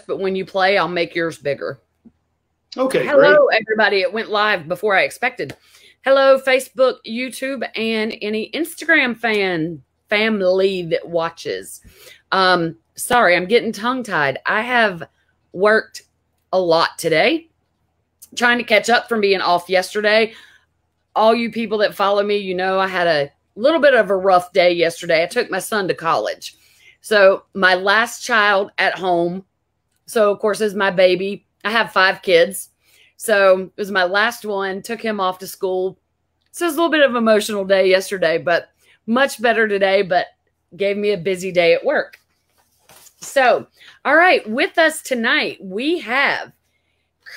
but when you play, I'll make yours bigger. Okay. Hello, great. everybody. It went live before I expected. Hello, Facebook, YouTube, and any Instagram fan family that watches. Um, sorry, I'm getting tongue tied. I have worked a lot today, trying to catch up from being off yesterday. All you people that follow me, you know, I had a little bit of a rough day yesterday. I took my son to college. So, my last child at home. So, of course, is my baby. I have five kids. So, it was my last one. Took him off to school. So, it was a little bit of an emotional day yesterday, but much better today, but gave me a busy day at work. So, all right, with us tonight, we have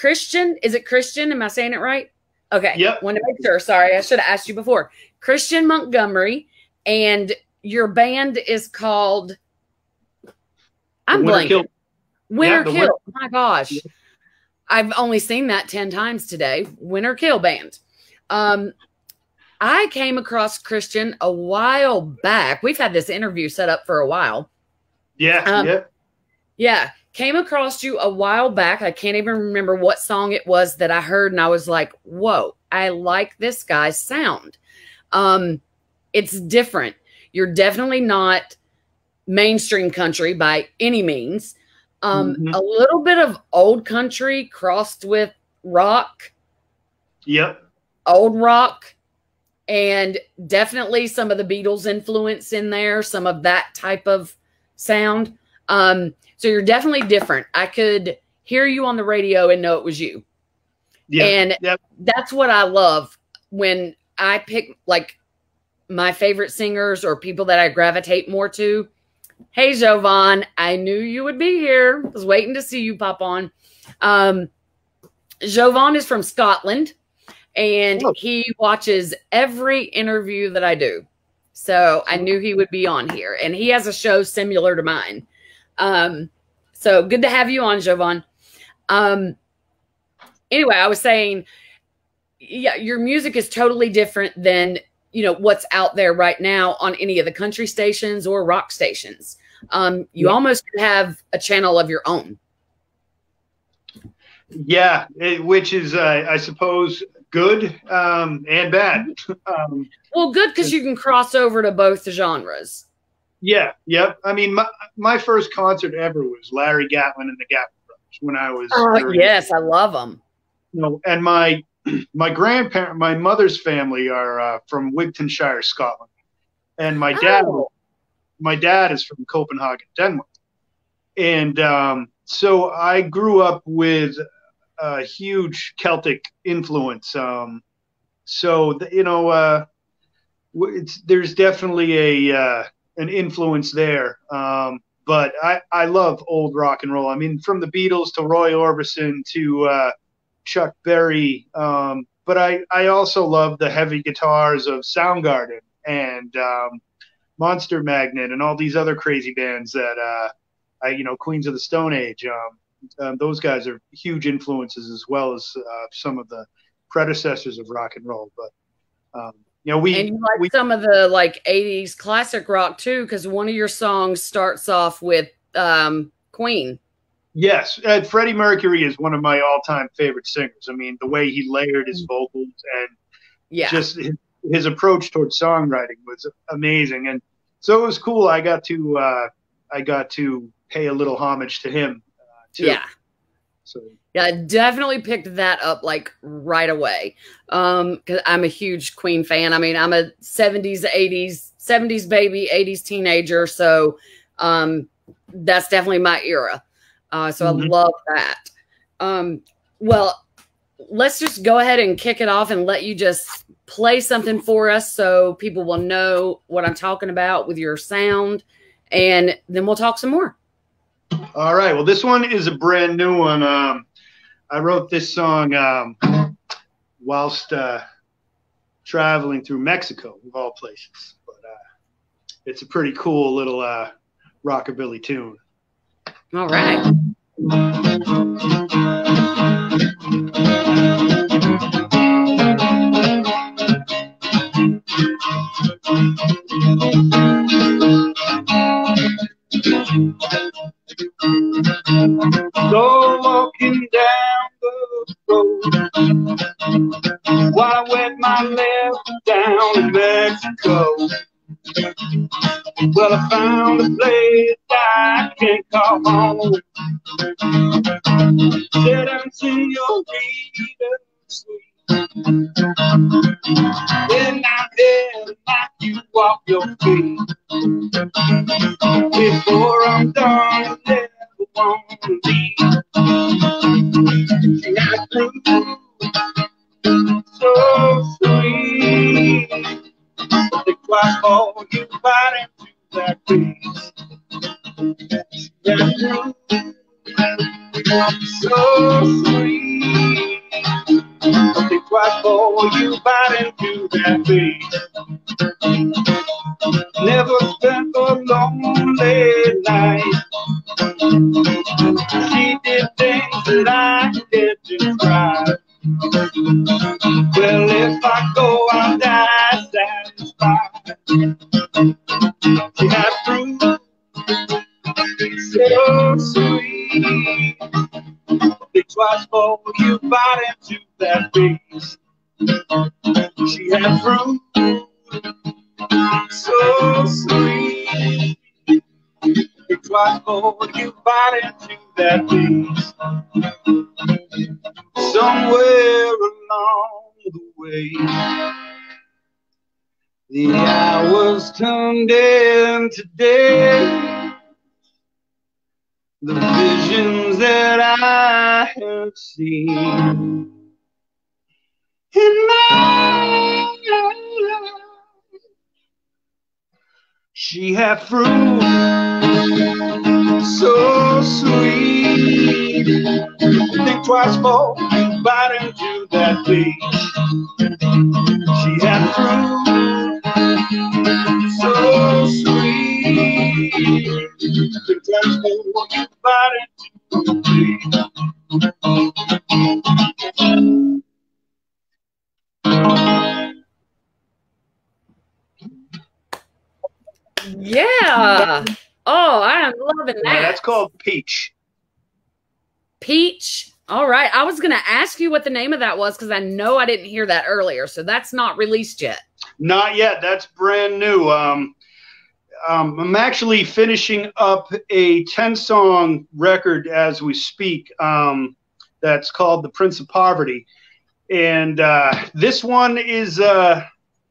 Kristian. Is it Kristian? Am I saying it right? Okay. Yep. Want to make sure. Sorry, I should have asked you before. Kristian Montgomery, and your band is called. I'm blanking. Kill- Winter Yeah, Kill. Win- oh my gosh. I've only seen that 10 times today. Winter Kill Band. Um, I came across Kristian a while back. We've had this interview set up for a while. Yeah. Um, yeah. Yeah, came across you a while back. I can't even remember what song it was that I heard, and I was like, "Whoa, I like this guy's sound." Um, it's different. You're definitely not mainstream country by any means. Um, Mhm. a little bit of old country crossed with rock, Yep. old rock, and definitely some of the Beatles influence in there, some of that type of sound. Um, so you're definitely different. I could hear you on the radio and know it was you. Yeah. And Yep. that's what I love when I pick like my favorite singers or people that I gravitate more to. Hey, Jovan, I knew you would be here. Was waiting to see you pop on. Um, Jovan is from Scotland and Oh. he watches every interview that I do. So I knew he would be on here and he has a show similar to mine. Um, so good to have you on, Jovan. Um, anyway, I was saying, yeah, your music is totally different than you know what's out there right now on any of the country stations or rock stations. Um, you Yeah. almost have a channel of your own. Yeah. it- which is, uh, I suppose, good um, and bad. um, Well, good because you can cross over to both genres. yeah. Yep. I mean, my, my first concert ever was Larry Gatlin and the Gatlin Brothers when I was. Oh, very- yes, I love them. you know, and my my grandparent, my mother's family are uh, from Wigtownshire, Scotland, and my dad, Oh. my dad is from Copenhagen, Denmark, and um, so I grew up with a huge Celtic influence. Um, so th- you know, uh, it's there's definitely a uh, an influence there. Um, but I, I love old rock and roll. I mean, from the Beatles to Roy Orbison to uh, Chuck Berry. Um, but I, I also love the heavy guitars of Soundgarden and um, Monster Magnet and all these other crazy bands that, uh, I, you know, Queens of the Stone Age. Um, um, those guys are huge influences as well as uh, some of the predecessors of rock and roll. But, um, you know, we, and you like we some of the like 80s classic rock too because one of your songs starts off with um queen Yes, uh, Freddie Mercury is one of my all-time favorite singers. I mean, the way he layered his vocals and yeah. just his, his approach towards songwriting was amazing, and so it was cool. I got to uh, I got to pay a little homage to him uh, too. yeah. So yeah i definitely picked that up like right away. Um because i'm a huge queen fan. I mean i'm a 70s 80s 70s baby 80s teenager. So um that's definitely my era uh so i Mhm. love that um well let's just go ahead and kick it off and let you just play something for us so people will know what i'm talking about with your sound and then we'll talk some more all right, well, this one is a brand new one. Um, I wrote this song um, whilst uh, traveling through Mexico, of all places. But uh, it's a pretty cool little uh, rockabilly tune. All right So walking down the road while I wet my left down in Mexico. Well, I found a I can call home. Said I'm senorita sweet. Then I dare knock you off your feet. Before I'm done, you never want to leave. She got fruit so sweet. Think twice before you bite into that piece. Fruit so sweet. Think twice before you bite into that face. Never spent a lonely night. She did things that I can't describe. Well, if I go, I'll die satisfied. She had fruit so sweet. Think twice before you bite into that face. She had fruit so sweet. Think twice before you bite into that face. Somewhere along the way, the hours turned into days. The visions that I have seen in my life. She had fruit so sweet. Think twice you bite into that face. She had fruit so sweet. Think twice before you bite into. Yeah. Oh, I am loving that. Yeah, that's called Peach. Peach. All right. I was going to ask you what the name of that was because I know I didn't hear that earlier. So that's not released yet. Not yet. That's brand new. Um, um, I'm actually finishing up a 10 song record as we speak um, that's called The Prince of Poverty. And uh, this one is uh,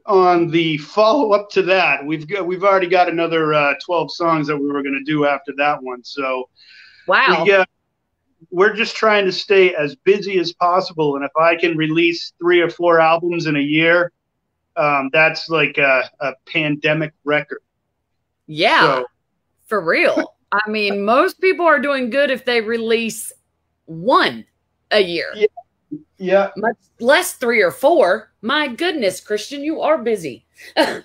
on the follow up to that. We've got, we've already got another uh, 12 songs that we were going to do after that one. So, wow. We, uh, we're just trying to stay as busy as possible. And if I can release three or four albums in a year, um, that's like a, a pandemic record. Yeah, so. for real. I mean, most people are doing good if they release one a year. Yeah. Yeah. Much less three or four. My goodness, Kristian, you are busy. I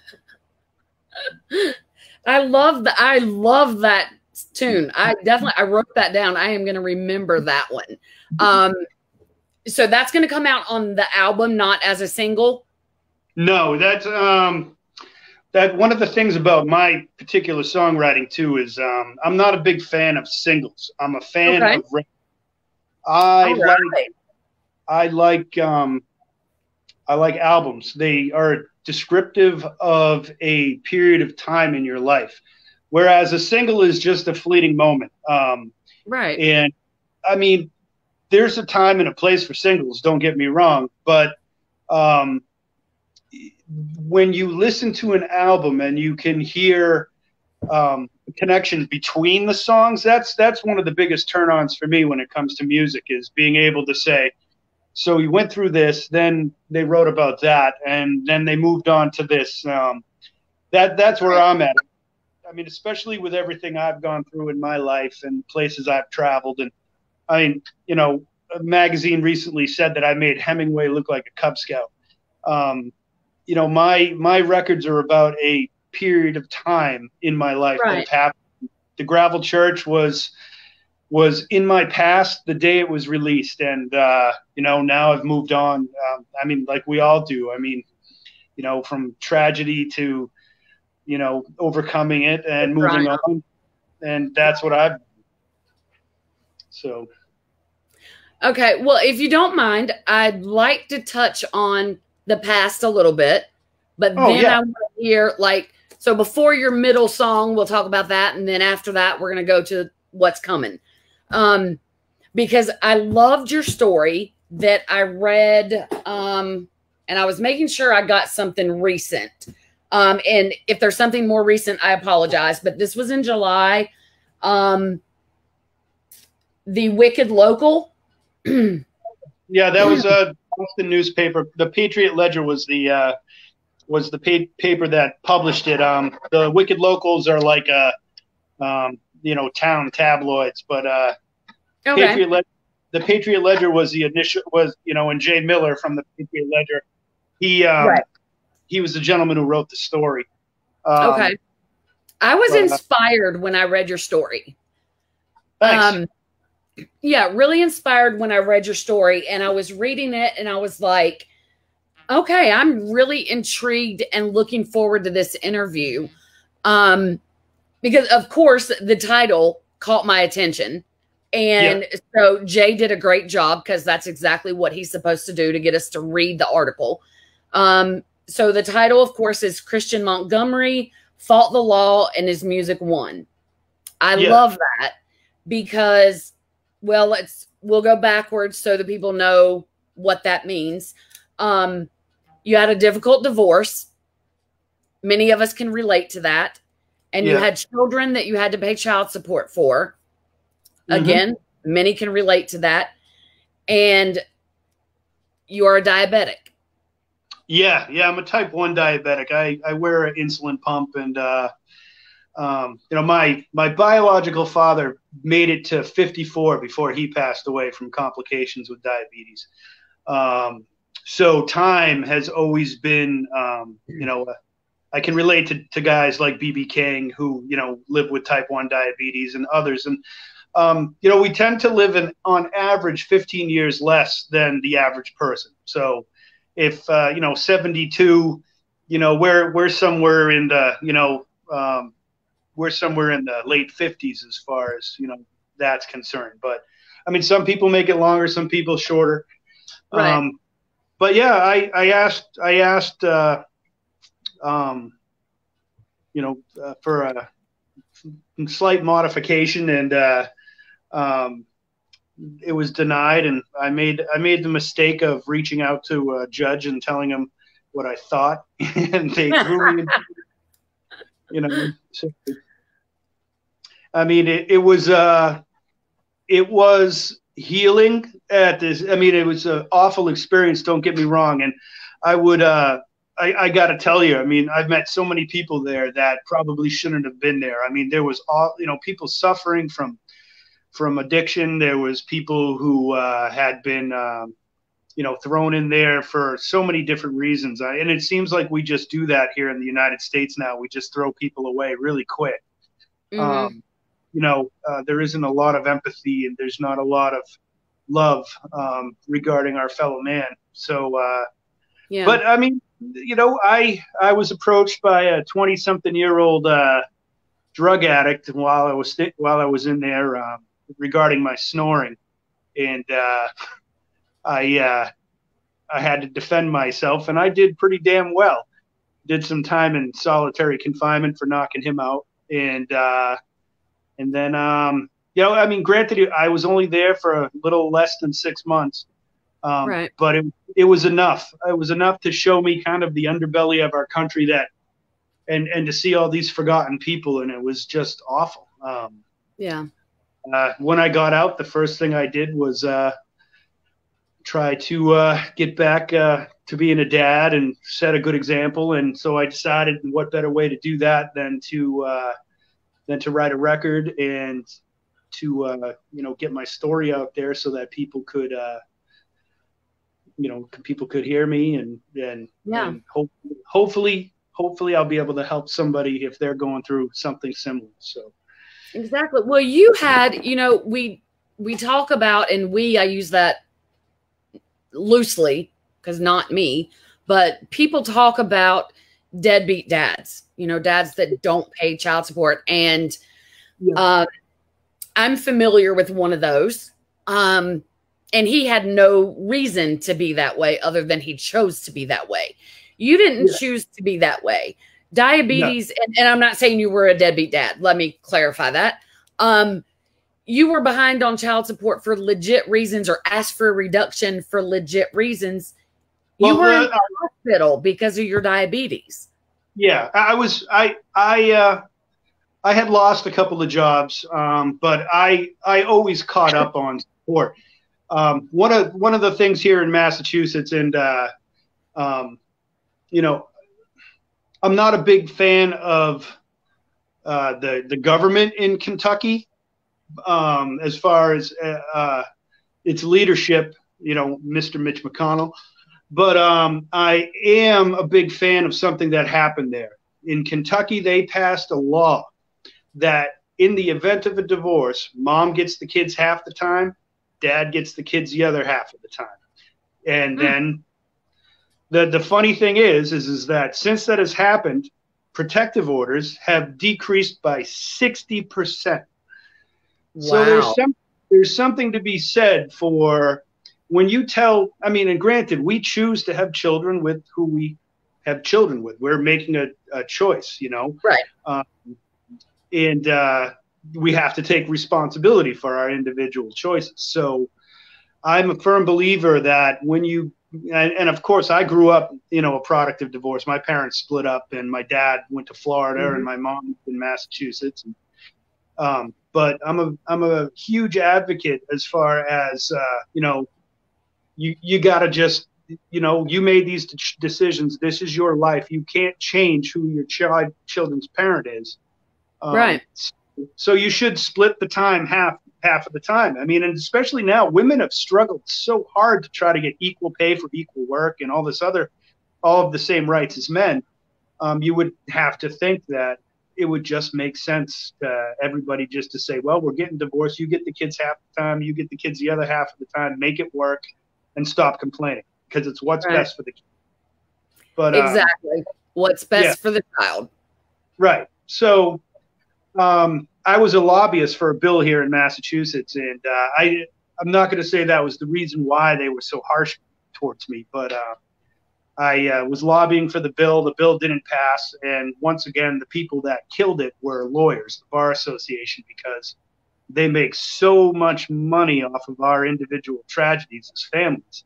love the I love that tune. I definitely I wrote that down. I am going to remember that one. Um so that's going to come out on the album not as a single. No, that's um that one of the things about my particular songwriting too is um I'm not a big fan of singles. I'm a fan Okay. of I like right. I like um, I like albums. They are descriptive of a period of time in your life, whereas a single is just a fleeting moment. Um, Right. and I mean, there's a time and a place for singles. Don't get me wrong, but um, when you listen to an album and you can hear um, connections between the songs, that's that's one of the biggest turn-ons for me when it comes to music is being able to say, so you went through this, then they wrote about that, and then they moved on to this. Um, that that's where I'm at. I mean, especially with everything I've gone through in my life and places I've traveled, and I mean, you know, a magazine recently said that I made Hemingway look like a Cub Scout. Um, you know, my my records are about a period of time in my life Right. have happened. The Gravel Church was was in my past the day it was released, and uh, you know now I've moved on. Um, I mean, like we all do. I mean, you know, from tragedy to you know overcoming it and moving Right. on, and that's what I've. So, okay. Well, if you don't mind, I'd like to touch on the past a little bit, but Oh, then yeah. I want to hear like so before your middle song, we'll talk about that, and then after that, we're gonna go to what's coming. Um, because I loved your story that I read, um, and I was making sure I got something recent. Um, and if there's something more recent, I apologize, but this was in July. Um, the Wicked Local. yeah, that was uh, the newspaper. The Patriot Ledger was the uh, was the pa- paper that published it. Um, the Wicked Locals are like uh, um, you know town tabloids, but uh, Okay. Patriot Ledger, the Patriot Ledger was the initial was you know and Jay Miller from the Patriot Ledger. He um, Right. he was the gentleman who wrote the story. Um, Okay. I was but- inspired when I read your story. Thanks. Um, yeah, really inspired when I read your story and I was reading it and I was like, okay, I'm really intrigued and looking forward to this interview. Um, because of course the title caught my attention. And so Jay did a great job because that's exactly what he's supposed to do to get us to read the article. Um, so the title, of course, is Kristian Montgomery fought the law and his music won. I Yeah. love that because, well, let's we'll go backwards so that people know what that means. Um, you had a difficult divorce. Many of us can relate to that. And you had children that you had to pay child support for. Mhm. Again, many can relate to that. And you are a diabetic. Yeah, yeah, I'm a type one diabetic. I, I wear an insulin pump, and uh, um, you know my my biological father made it to 54 before he passed away from complications with diabetes. Um, so time has always been, um, you know, uh, I can relate to, to guys like BB King who you know live with type one diabetes and others, and um, you know we tend to live in on average 15 years less than the average person. So if uh, you know 72 you know we're we're somewhere in the you know um, we're somewhere in the late 50s as far as you know that's concerned but i mean some people make it longer some people shorter Right. um, but yeah i i asked i asked uh, um, you know uh, for a slight modification and uh, um, it was denied and i made i made the mistake of reaching out to a judge and telling him what i thought and they threw me in, you know so, i mean it, it was uh it was healing at this i mean it was an awful experience don't get me wrong and i would uh I, I got to tell you, I mean, I've met so many people there that probably shouldn't have been there. I mean, there was all, you know, people suffering from from addiction. There was people who uh, had been, um, you know, thrown in there for so many different reasons. I, and it seems like we just do that here in the United States now. We just throw people away really quick. Mhm. Um, you know, uh, there isn't a lot of empathy and there's not a lot of love um, regarding our fellow man. So, uh, yeah. but I mean, you know, I I was approached by a twenty something year old uh, drug addict while I was st- while I was in there um, regarding my snoring, and uh, I uh, I had to defend myself, and I did pretty damn well. Did some time in solitary confinement for knocking him out, and uh, and then um, you know, I mean, granted, I was only there for a little less than six months. Um, Right. But it, it was enough. It was enough to show me kind of the underbelly of our country that, and and to see all these forgotten people, and it was just awful. Um, yeah. uh, when I got out, the first thing I did was uh, try to uh, get back uh, to being a dad and set a good example. And so I decided, what better way to do that than to uh, than to write a record and to uh, you know get my story out there so that people could uh, you know people could hear me and and, Yeah. and hope, hopefully hopefully I'll be able to help somebody if they're going through something similar. So. Exactly. Well, you had, you know, we we talk about and we I use that loosely because not me, but people talk about deadbeat dads, you know, dads that don't pay child support and Yeah. uh, I'm familiar with one of those. Um, and he had no reason to be that way other than he chose to be that way. You didn't yeah. choose to be that way. Diabetes, no. and, and, I'm not saying you were a deadbeat dad. Let me clarify that. Um, you were behind on child support for legit reasons or asked for a reduction for legit reasons. Well, you were uh, in the hospital because of your diabetes. Yeah, I was. I I uh, I had lost a couple of jobs, um, but I I always caught up on support. Um, one of one of the things here in Massachusetts, and uh, um, you know, I'm not a big fan of uh, the the government in Kentucky um, as far as uh, uh its leadership. You know, Mr. Mitch McConnell, but um, I am a big fan of something that happened there in Kentucky. They passed a law that in the event of a divorce, mom gets the kids half the time, dad gets the kids the other half of the time. And mm. then the the funny thing is, is is that since that has happened, protective orders have decreased by 60%. Wow. So there's some there's something to be said for when you tell I mean, and granted, we choose to have children with who we have children with. We're making a, a choice, you know. Right. Um, and uh, we have to take responsibility for our individual choices. So I'm a firm believer that when you and, and, of course I grew up, you know, a product of divorce. My parents split up, and my dad went to Florida, mm-hmm. and my mom in Massachusetts. And, um, but I'm a I'm a huge advocate as far as uh, you know, you you got to just you know you made these decisions. This is your life. You can't change who your child children's parent is. Um, right. So you should split the time half half of the time. I mean, and especially now, women have struggled so hard to try to get equal pay for equal work and all this other, all of the same rights as men. Um, you would have to think that it would just make sense to everybody just to say, well, we're getting divorced. You get the kids half the time, you get the kids the other half of the time. Make it work, and stop complaining because it's what's right. best for the kid. But uh, exactly, um, what's best yeah. for the child. Right. So um, I was a lobbyist for a bill here in Massachusetts, and uh, I I'm not going to say that was the reason why they were so harsh towards me, but uh, I uh, was lobbying for the bill. The bill didn't pass, and once again, the people that killed it were lawyers, the bar association, because they make so much money off of our individual tragedies as families.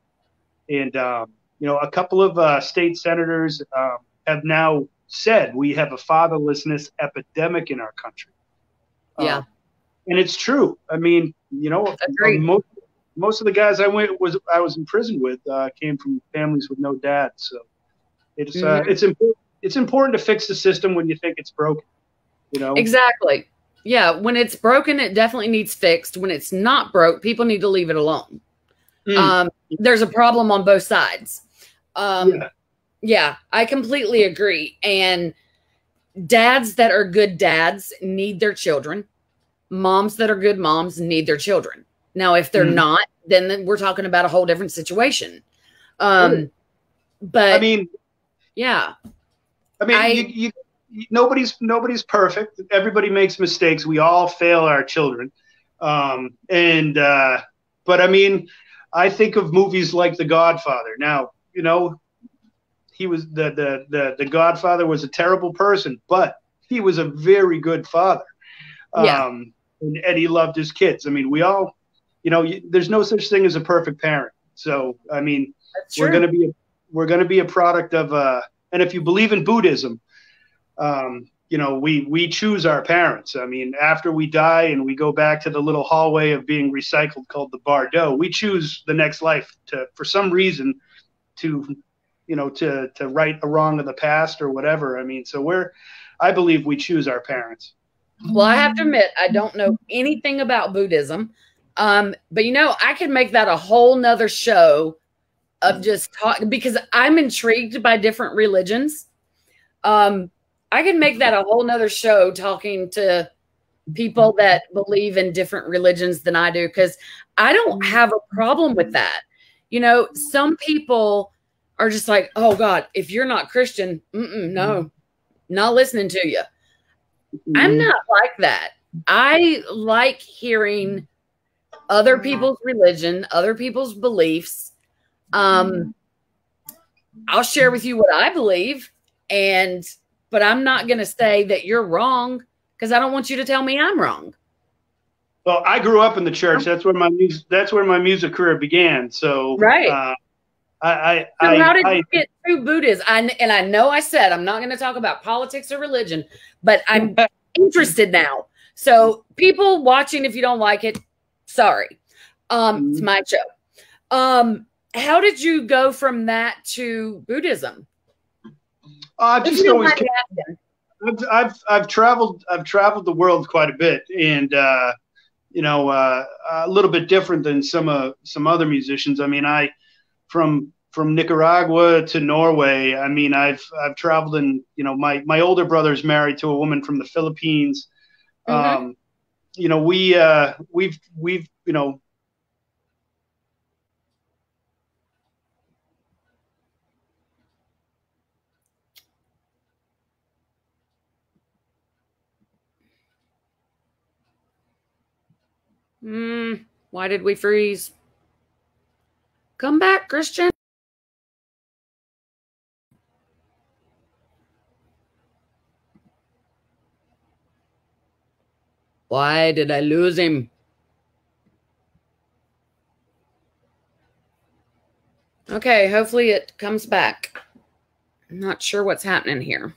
And um, you know, a couple of uh, state senators um, have now said we have a fatherlessness epidemic in our country. Yeah. Um, and it's true. I mean, you know, most, most of the guys I went was I was in prison with uh, came from families with no dad. So it's uh, mm-hmm. uh, it's important. It's important to fix the system when you think it's broken. You know exactly. Yeah, when it's broken, it definitely needs fixed. When it's not broke, people need to leave it alone. Mm. Um, there's a problem on both sides. Um, yeah. Yeah, I completely agree. And dads that are good dads need their children. Moms that are good moms need their children. Now, if they're mm. not, then we're talking about a whole different situation. Um, but I mean, yeah. I mean, I, you, you, nobody's nobody's perfect. Everybody makes mistakes. We all fail our children. Um, and uh, but I mean, I think of movies like The Godfather. Now, you know, he was the, the the the Godfather was a terrible person, but he was a very good father. Yeah. Um, and, and he loved his kids. I mean, we all, you know, there's no such thing as a perfect parent. So, I mean, we're going to be a, we're going to be a product of uh and if you believe in Buddhism, um, you know, we we choose our parents. I mean, after we die and we go back to the little hallway of being recycled called the bardo, we choose the next life to for some reason to you know to to right a wrong of the past or whatever i mean so we're i believe we choose our parents well i have to admit i don't know anything about buddhism um but you know i could make that a whole nother show of just talk because i'm intrigued by different religions. Um i could make that a whole nother show talking to people that believe in different religions than i do because i don't have a problem with that. You know some people are just like, oh God, if you're not Christian, no, not listening to you. Mm-hmm. I'm not like that. I like hearing other people's religion, other people's beliefs. Um, I'll share with you what I believe, and but I'm not going to say that you're wrong because I don't want you to tell me I'm wrong. Well, I grew up in the church. That's where my music. That's where my music career began. So, right. Uh, I, I, so I, how did I, you get to Buddhism? I, and I know I said I'm not going to talk about politics or religion, but I'm interested now. So, people watching, if you don't like it, sorry. Um, it's my show. Um, how did you go from that to Buddhism? I've just always. I've, I've I've traveled I've traveled the world quite a bit, and uh, you know uh, a little bit different than some uh, some other musicians. I mean, I from from Nicaragua to Norway. I mean, I've I've traveled, and you know, my my older brother's married to a woman from the Philippines. Mhm. Um, you know, we uh, we've we've you know Hmm. why did we freeze? Come back, Kristian. Why did I lose him? Okay, hopefully it comes back. I'm not sure what's happening here.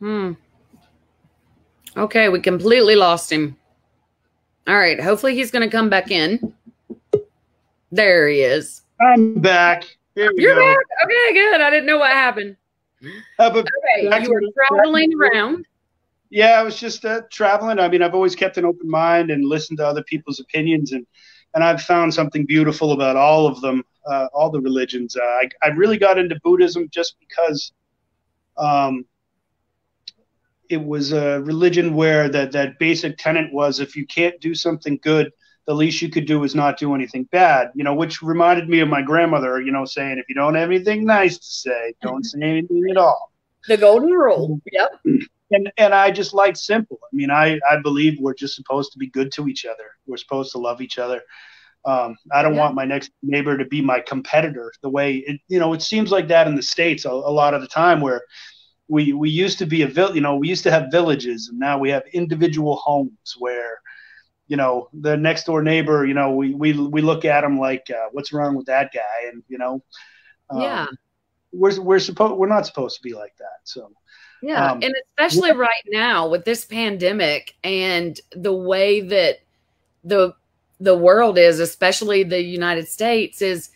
Hmm. Okay, we completely lost him. All right, hopefully he's going to come back in. There he is. I'm back. You're go. back. Okay, good. I didn't know what happened. Uh, but Okay, you were traveling around. Yeah, I was just uh, traveling. I mean, I've always kept an open mind and listened to other people's opinions, and and I've found something beautiful about all of them, uh, all the religions. Uh, I I really got into Buddhism just because, um, it was a religion where that that basic tenet was if you can't do something good, the least you could do is not do anything bad. You know, which reminded me of my grandmother. You know, saying if you don't have anything nice to say, don't say anything at all The golden rule. Yep. and and I just like simple. I mean, I I believe we're just supposed to be good to each other. We're supposed to love each other. Um, I don't Yeah. want my next neighbor to be my competitor. The way it, you know, it seems like that in the states a, a lot of the time, where we we used to be a vill, you know, we used to have villages, and now we have individual homes where, you know, the next door neighbor, you know, we we we look at him like, uh, what's wrong with that guy, and you know, um, yeah. we're we're supposed we're not supposed to be like that. So. Yeah. um, and especially right now with this pandemic and the way that the the world is, especially the United States, is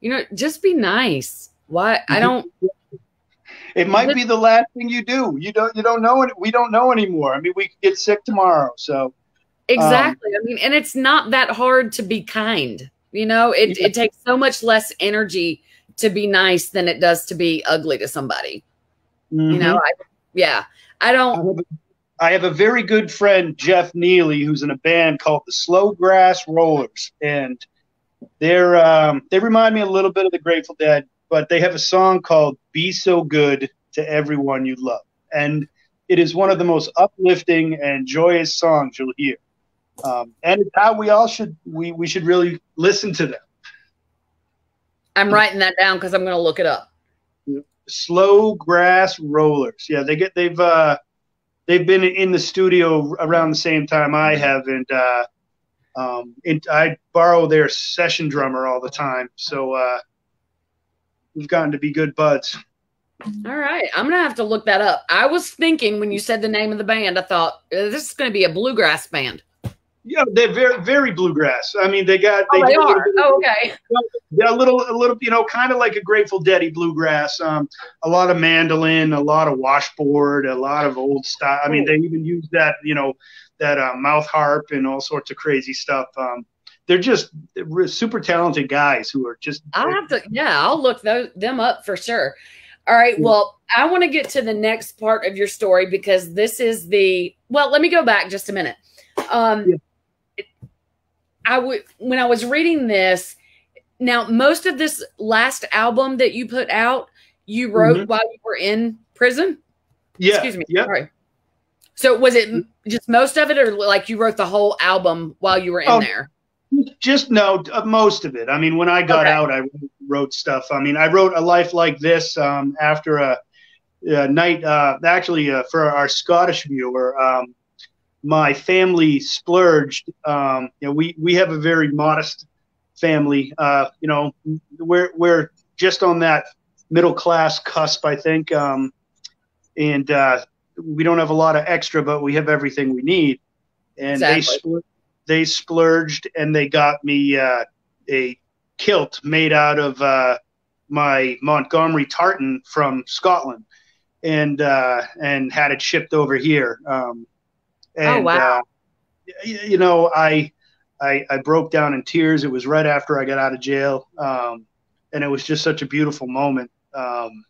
you know, just be nice. Why I Mhm. don't It might be the last thing you do. You don't. You don't know it. We don't know anymore. I mean, we could get sick tomorrow. So exactly. I mean, and it's not that hard to be kind. You know, it, Yeah. it takes so much less energy to be nice than it does to be ugly to somebody. You know, I, yeah. I I don't have, a, I have a very good friend, Jeff Neely, who's in a band called the Slow Grass Rollers, and they're um, they remind me a little bit of the Grateful Dead, but they have a song called "Be So Good to Everyone You Love," and it is one of the most uplifting and joyous songs you'll hear. Um, and it's how we all should we we should really listen to them. I'm writing that down because I'm gonna look it up. slow grass rollers yeah they get they've uh they've been in the studio around the same time i have and uh um and i borrow their session drummer all the time so uh we've gotten to be good buds All right, I'm gonna have to look that up. I was thinking when you said the name of the band, I thought uh, this is gonna be a bluegrass band. yeah they're very very bluegrass i mean they got Oh, they a little are. of- Oh, okay. they're a little a little you know kind of like a grateful deady bluegrass um a lot of mandolin a lot of washboard a lot of old style i mean they even use that you know that uh, mouth harp and all sorts of crazy stuff um they're just super talented guys who are just I'll have to. Yeah, I'll look those them up for sure. All right. Well, I want to get to the next part of your story because this is the. Well, let me go back just a minute. Um, I would when I was reading this. Now, most of this last album that you put out, you wrote mm-hmm. while you were in prison. Yeah. Excuse me. Yeah. Sorry. So was it just most of it, or like you wrote the whole album while you were in oh, there? Just no, uh, most of it. I mean, when I got okay. out, I wrote stuff. I mean, I wrote a life like this um, after a, a night. Uh, actually, uh, for our Scottish viewer, um, my family splurged. Um, you know, we we have a very modest family. Uh, you know, we're we're just on that middle class cusp, I think. Um, and uh, we don't have a lot of extra, but we have everything we need. And exactly. they they splurged and they got me uh, a kilt made out of uh, my Montgomery tartan from Scotland, and uh, and had it shipped over here. Um, oh, and, oh wow! you know, I, I I broke down in tears. It was right after I got out of jail, um, and it was just such a beautiful moment. Um,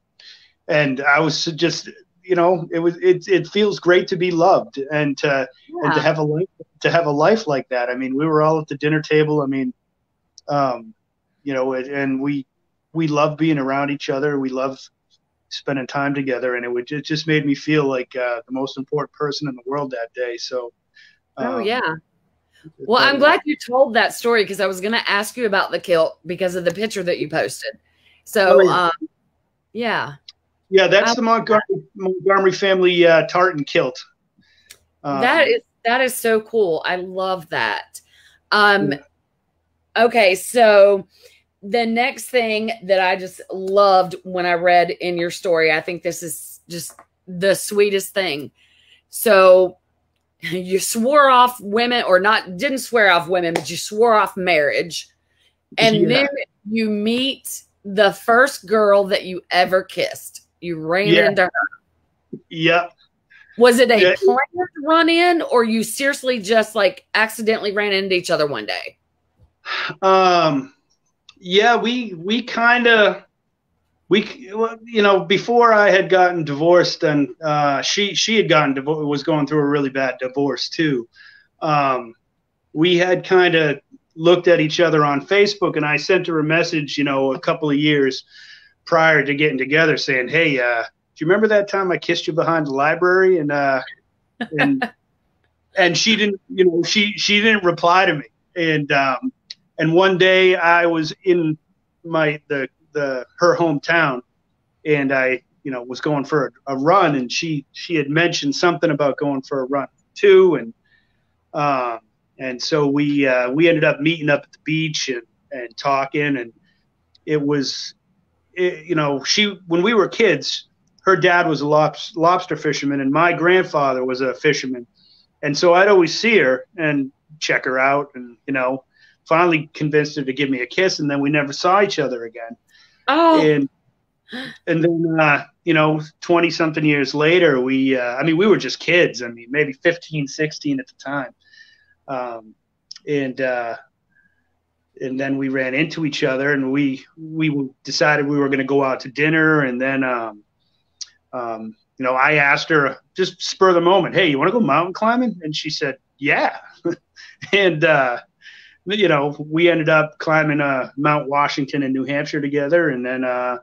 and I was just you know it was it, it feels great to be loved and to yeah. and to have a life to have a life like that. I mean we were all at the dinner table. I mean um you know and we we love being around each other. We love spending time together. And it would it just made me feel like uh, the most important person in the world that day. So oh, um, oh yeah well i'm glad you told that story because i was going to ask you about the kilt because of the picture that you posted. So oh, yeah. um yeah yeah, that's the Montgomery, Montgomery family uh, tartan kilt. Um, that is that is so cool. I love that. Um, okay, so the next thing that I just loved when I read in your story, I think this is just the sweetest thing. So you swore off women, or not didn't swear off women, but you swore off marriage, and yeah. then you meet the first girl that you ever kissed. You ran yeah. into her. Yep. Was it a yeah. planned run in, or you seriously just like accidentally ran into each other one day? Um, yeah, we we kind of we you know before I had gotten divorced and uh, she she had gotten divorced was going through a really bad divorce too. Um, we had kind of looked at each other on Facebook, and I sent her a message, you know, a couple of years prior to getting together saying, Hey, uh, do you remember that time I kissed you behind the library? And, uh, and, and she didn't, you know, she, she didn't reply to me. And, um, and one day I was in my, the, the, her hometown and I, you know, was going for a, a run and she, she had mentioned something about going for a run too. And, um, and so we, uh, we ended up meeting up at the beach and, and talking and it was it, you know, she when we were kids, her dad was a lobster, lobster fisherman, and my grandfather was a fisherman, and so I'd always see her and check her out, and you know, finally convinced her to give me a kiss, and then we never saw each other again. Oh. And and then uh, you know 20 something years later we uh, i mean we were just kids i mean maybe 15 16 at the time um, and uh, and then we ran into each other and we we decided we were going to go out to dinner and then um, um, you know i asked her just spur the moment hey you want to go mountain climbing? And she said yeah. And uh, you know we ended up climbing uh, mount washington in new hampshire together and then uh,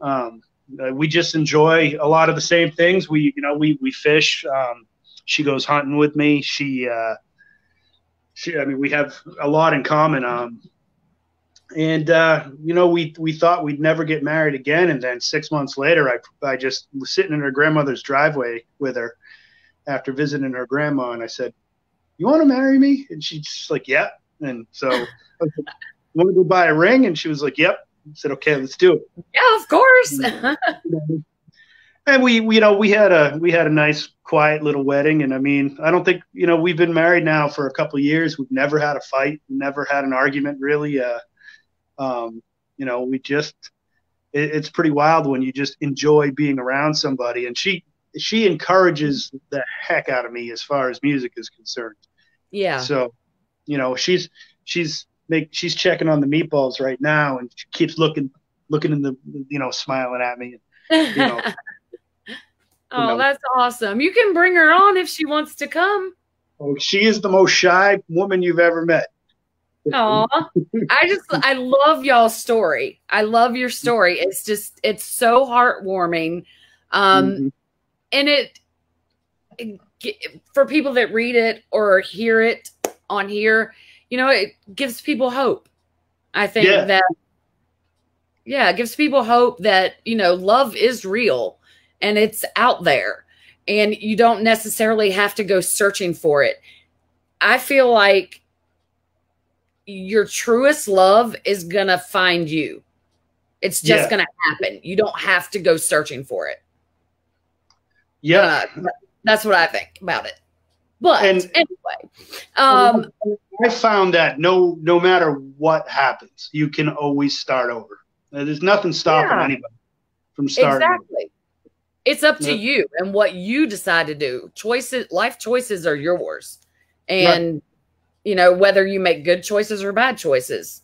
um, uh, we just enjoy a lot of the same things. We you know we we fish um, she goes hunting with me. She uh, she, I mean, we have a lot in common. Um, and uh, you know, we we thought we'd never get married again, and then six months later, I I just was sitting in her grandmother's driveway with her after visiting her grandma, and I said, "You want to marry me?" And she's just like, "Yeah." And so, I "Want to go buy a ring?" And she was like, "Yep." I said, "Okay, let's do it." Yeah, of course. And we, we, you know, we had a we had a nice, quiet little wedding, and I mean, I don't think you know we've been married now for a couple of years. We've never had a fight, never had an argument, really. Uh, um, you know, we just it, it's pretty wild when you just enjoy being around somebody, and she she encourages the heck out of me as far as music is concerned. Yeah. So, you know, she's she's make she's checking on the meatballs right now, and she keeps looking looking in the you know smiling at me. You know, Oh, know. that's awesome. You can bring her on if she wants to come. Oh, she is the most shy woman you've ever met. Aw. I just I love y'all's story. I love your story. It's just it's so heartwarming. Um Mhm. and it, it for people that read it or hear it on here, you know, it gives people hope. I think Yeah. that yeah, it gives people hope that, you know, love is real and it's out there and you don't necessarily have to go searching for it. I feel like your truest love is going to find you. It's just Yeah. going to happen. You don't have to go searching for it. Yeah. Uh, that's what I think about it. But And- anyway, um, I found that no no matter what happens, you can always start over. There's nothing stopping Yeah. anybody from starting. over. It's up to Yeah. you and what you decide to do. Choices, life choices are yours, and you know whether you make good choices or bad choices.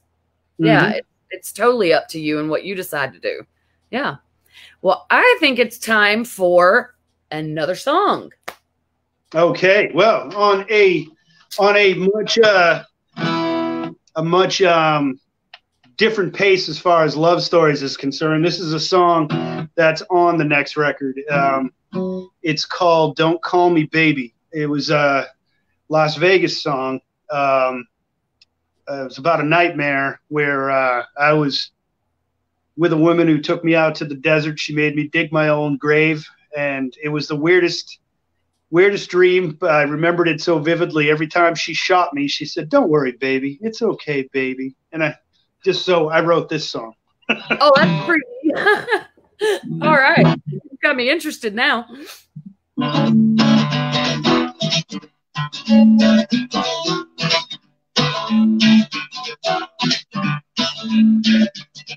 Yeah, Mhm. it, it's totally up to you and what you decide to do. Yeah. Well, I think it's time for another song. Okay. Well, on a on a much uh, a much um, different pace as far as love stories is concerned. This is a song that's on the next record. Um, it's called "Don't Call Me Baby." It was a Las Vegas song. Um, uh, it was about a nightmare where uh, I was with a woman who took me out to the desert. She made me dig my own grave, and it was the weirdest weirdest dream. But I remembered it so vividly. Every time she shot me, she said, "Don't worry, baby. It's okay, baby." And I just so I wrote this song. Oh, that's pretty. All right. You got me interested now.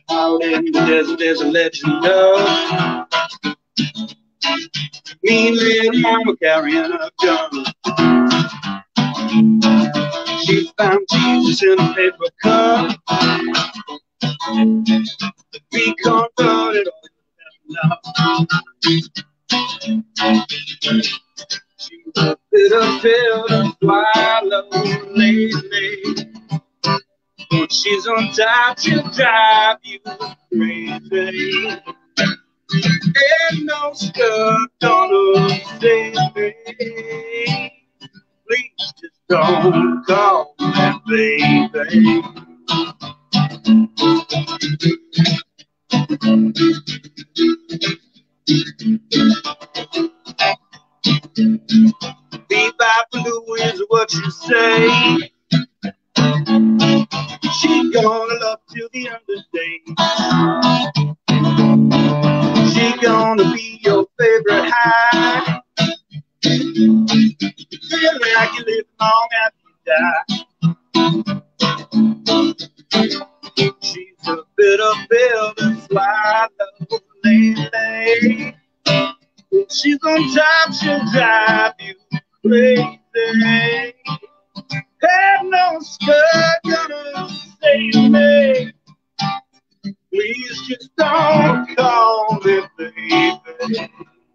Out in the desert, there's a legend of me little mama carrying a gun. She found Jesus in a paper cup. The We converted all love. She was a bitter pill to swallow lately. When she's on top, she'll drive you crazy. Ain't no skirt gonna save me. Please just don't call me baby. Bebop blue is what you say. She gonna love till the end of the day. She gonna be your favorite high. Feel like you live long after you die. She's a bitter pill to swallow lately. When she's on top, she'll drive you crazy. Have no skirt gonna save me. Please just don't call me baby.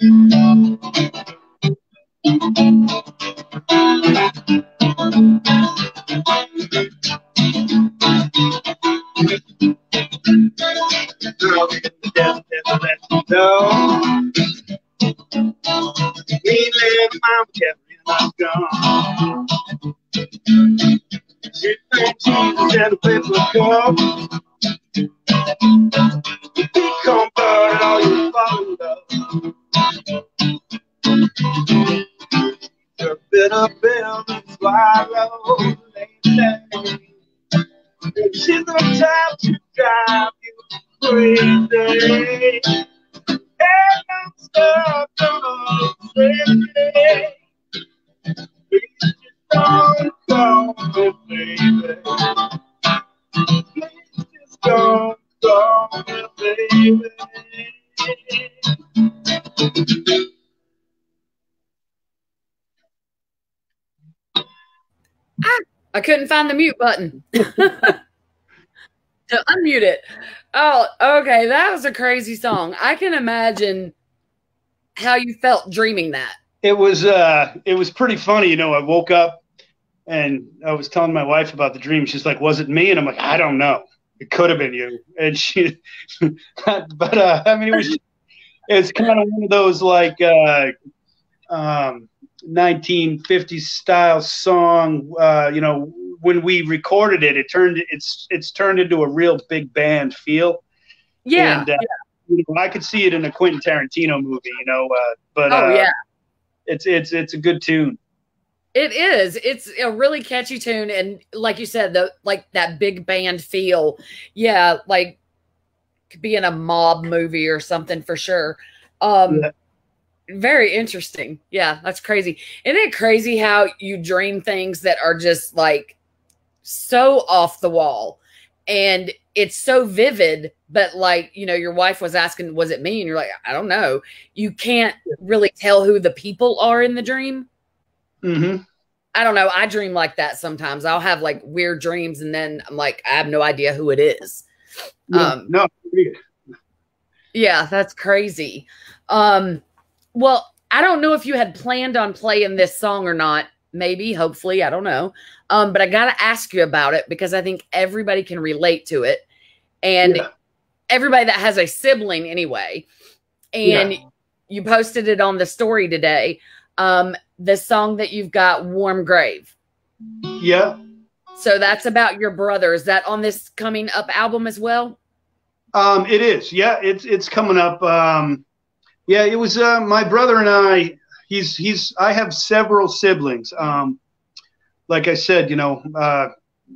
Girl couldn't find the mute button to unmute it. Oh, okay. That was a crazy song. I can imagine how you felt dreaming that. It was uh it was pretty funny, you know. I woke up and I was telling my wife about the dream. She's like, "Was it me?" And I'm like, "I don't know. It could have been you." And she, but uh, I mean, it was it's kind of one of those like uh, um, 1950s style song. Uh, you know, when we recorded it, it turned it's it's turned into a real big band feel. Yeah, And, uh, you know, I could see it in a Quentin Tarantino movie. You know, uh, but oh uh, yeah, it's it's it's a good tune. it is. It's a really catchy tune, and like you said, the like that big band feel. Yeah, like could be in a mob movie or something for sure. Um, Yeah. very interesting. Yeah, that's crazy. Isn't it crazy how you dream things that are just like so off the wall and it's so vivid, but like, you know, your wife was asking, was it me? And you're like, I don't know. You can't really tell who the people are in the dream. mm-hmm. I don't know. I dream like that sometimes. I'll have like weird dreams and then I'm like, I have no idea who it is. Um, no, Yeah, that's crazy. Um, well, I don't know if you had planned on playing this song or not. Maybe, hopefully, I don't know. Um, but I got to ask you about it because I think everybody can relate to it, and Yeah. everybody that has a sibling anyway. And Yeah. you posted it on the story today. Um, the song that you've got, "Warm Grave." yeah. So that's about your brother. Is that on this coming up album as well? Um, it is. Yeah, it's it's coming up. Um, yeah, it was uh, my brother and I. He's he's. I have several siblings. Um, like I said, you know, uh,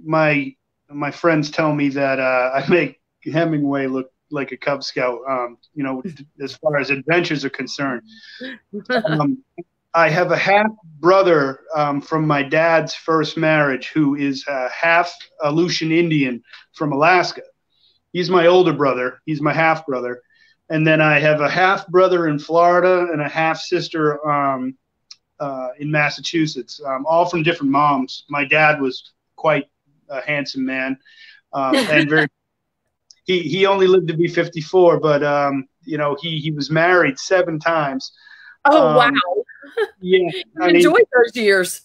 my my friends tell me that uh, I make Hemingway look like a Cub Scout. Um, you know, as far as adventures are concerned. Um, I have a half brother um, from my dad's first marriage who is uh, half Aleutian Indian from Alaska. He's my older brother. He's my half brother. And then I have a half brother in Florida and a half sister um, uh, in Massachusetts, um, all from different moms. My dad was quite a handsome man um, and very. He, he only lived to be 54, but um, you know he, he was married seven times. Oh Um, wow! Yeah, I mean, enjoyed those years.